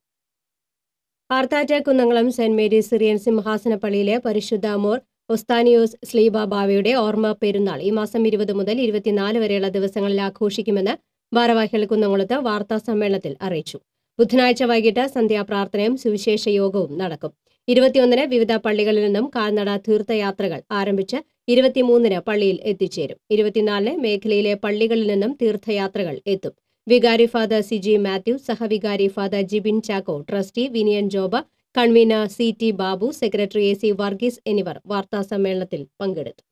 Arthat Kunnamkulam saint Mary's Syrian സിംഹാസനപ്പള്ളിയിലെ പരിശുദ്ധ മോർ ഒസ്താനിയോസ് സ്ലീബ ബാവയുടെ ഓർമ്മ പെരുന്നാൾ ഈ മാസം ഇരുപത് മുതൽ ഇരുപത്തിനാല് വരെയുള്ള ദിവസങ്ങളിൽ ആഘോഷിക്കുമെന്ന് ഭാരവാഹികൾ കുന്നംകുളത്ത് വാർത്താ സമ്മേളനത്തിൽ അറിയിച്ചു. ബുധനാഴ്ച വൈകിട്ട് സന്ധ്യാപ്രാർത്ഥനയും സുവിശേഷ യോഗവും നടക്കും. ഇരുപത്തിയൊന്നിന് വിവിധ പള്ളികളിൽ നിന്നും കാൽനട തീർത്ഥയാത്രകൾ ആരംഭിച്ച് ഇരുപത്തിമൂന്നിന് പള്ളിയിൽ എത്തിച്ചേരും. ഇരുപത്തിനാലിന് മേഖലയിലെ പള്ളികളിൽ നിന്നും തീർത്ഥയാത്രകൾ എത്തും. വികാരി ഫാദർ സി ജി മാത്യു സഹവികാരി father Jibin Chacko trustee Viniyan ജോബ convener C T Babu secretary A C Varghese എന്നിവർ വാർത്താസമ്മേളനത്തിൽ പങ്കെടുത്തു.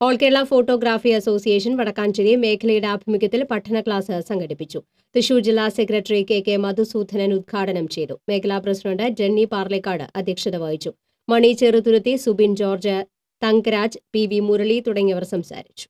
All Kerala photography association Wadakkanchery മേഖലയുടെ ആഭിമുഖ്യത്തിൽ പഠന ക്ലാസ് സംഘടിപ്പിച്ചു. തൃശൂർ ജില്ലാ സെക്രട്ടറി കെ കെ മധുസൂദനൻ ഉദ്ഘാടനം ചെയ്തു. മേഖലാ പ്രസിഡന്റ് ജെന്നി പാർലേക്കാട് അധ്യക്ഷത വഹിച്ചു. മണി ചെറുതുരുത്തി സുബിൻ ജോർജ് തങ്കരാജ് പി വി മുരളി തുടങ്ങിയവർ സംസാരിച്ചു.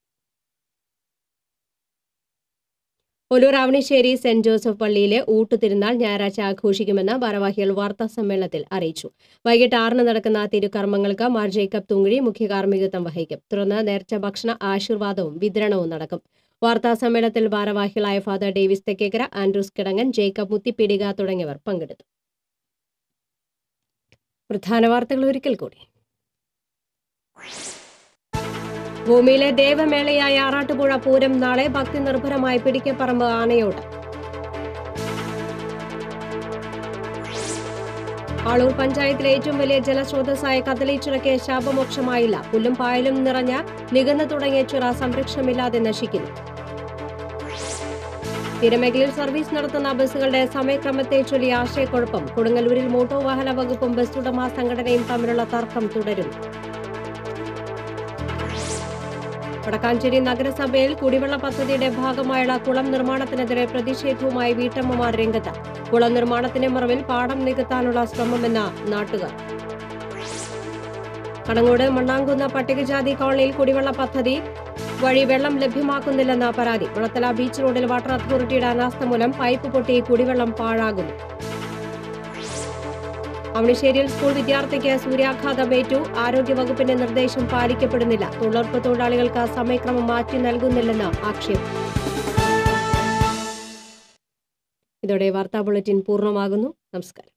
ഒലൂർ അവണിശ്ശേരി സെന്റ് ജോസഫ് പള്ളിയിലെ ഊട്ടുതിരുന്നാൾ ഞായറാഴ്ച ആഘോഷിക്കുമെന്ന് ഭാരവാഹികൾ വാർത്താ സമ്മേളനത്തിൽ അറിയിച്ചു. വൈകിട്ട് ആറിന് നടക്കുന്ന തിരുകർമ്മങ്ങൾക്ക് മാർ ജേക്കബ് തുങ്കിഴി മുഖ്യ കാർമ്മികത്വം വഹിക്കും. തുടർന്ന് നേർച്ച ഭക്ഷണ ആശീർവാദവും വിതരണവും നടക്കും. വാർത്താ സമ്മേളനത്തിൽ ഭാരവാഹികളായ father Davis Thekkekara Andrews Kidangan Jacob Muthipidika തുടങ്ങിയവർ പങ്കെടുത്തു. പ്രധാന വാർത്തകൾ ഒരിക്കൽ കൂടി. ഭൂമിയിലെ ദേവമേളയായ ആറാട്ടുപുഴ പൂരം നാളെ ഭക്തി നിർഭരമായി പിടിക്കപ്പറമ്പ് ആനയോട് ആളൂർ പഞ്ചായത്തിലെ ഏറ്റവും വലിയ ജലസ്രോതസ്സായ കദളിച്ചിറയ്ക്ക് ശാപമോക്ഷമായില്ല. പുല്ലും പായലും നിറഞ്ഞ നികന്നു തുടങ്ങിയ ചിറ സംരക്ഷണമില്ലാതെ നശിക്കുന്നു. തീരമേഖലയിൽ സർവീസ് നടത്തുന്ന ബസ്സുകളുടെ സമയക്രമത്തെ ചൊല്ലി ആശയക്കുഴപ്പം. കൊടുങ്ങല്ലൂരിൽ മോട്ടോർ വാഹന വകുപ്പും ബസ് ഉടമ സംഘടനയും തമ്മിലുള്ള തർക്കം തുടരുന്നു. വടക്കാഞ്ചേരി നഗരസഭയിൽ കുടിവെള്ള പദ്ധതിയുടെ ഭാഗമായുള്ള കുളം നിർമ്മാണത്തിനെതിരെ പ്രതിഷേധവുമായി വീട്ടമ്മമാർ രംഗത്ത്. കുളം നിർമ്മാണത്തിന്റെ മറവിൽ പാടം നികത്താനുള്ള ശ്രമമെന്ന് നാട്ടുകാർ. കടങ്ങോട് മണ്ണാങ്കുന്ന പട്ടികജാതി കോളനിയിൽ കുടിവെള്ള പദ്ധതി വഴി വെള്ളം ലഭ്യമാക്കുന്നില്ലെന്ന പരാതി. കുളത്തല ബീച്ച് റോഡിൽ വാട്ടർ അതോറിറ്റിയുടെ അനാസ്ഥ മൂലം പൈപ്പ് പൊട്ടി കുടിവെള്ളം പാഴാകുന്നു. അവണിശ്ശേരിയിൽ സ്കൂൾ വിദ്യാർത്ഥിക്ക് സൂര്യാഘാതമേറ്റു ആരോഗ്യവകുപ്പിന്റെ നിർദ്ദേശം പാലിക്കപ്പെടുന്നില്ല. തൊഴിലുറപ്പ് തൊഴിലാളികൾക്ക് സമയക്രമം മാറ്റി നൽകുന്നില്ലെന്ന് ആക്ഷേപം. ഇതോടെ വാർത്താ ബുള്ളറ്റിൻ പൂർണമാകുന്നു. നമസ്കാരം.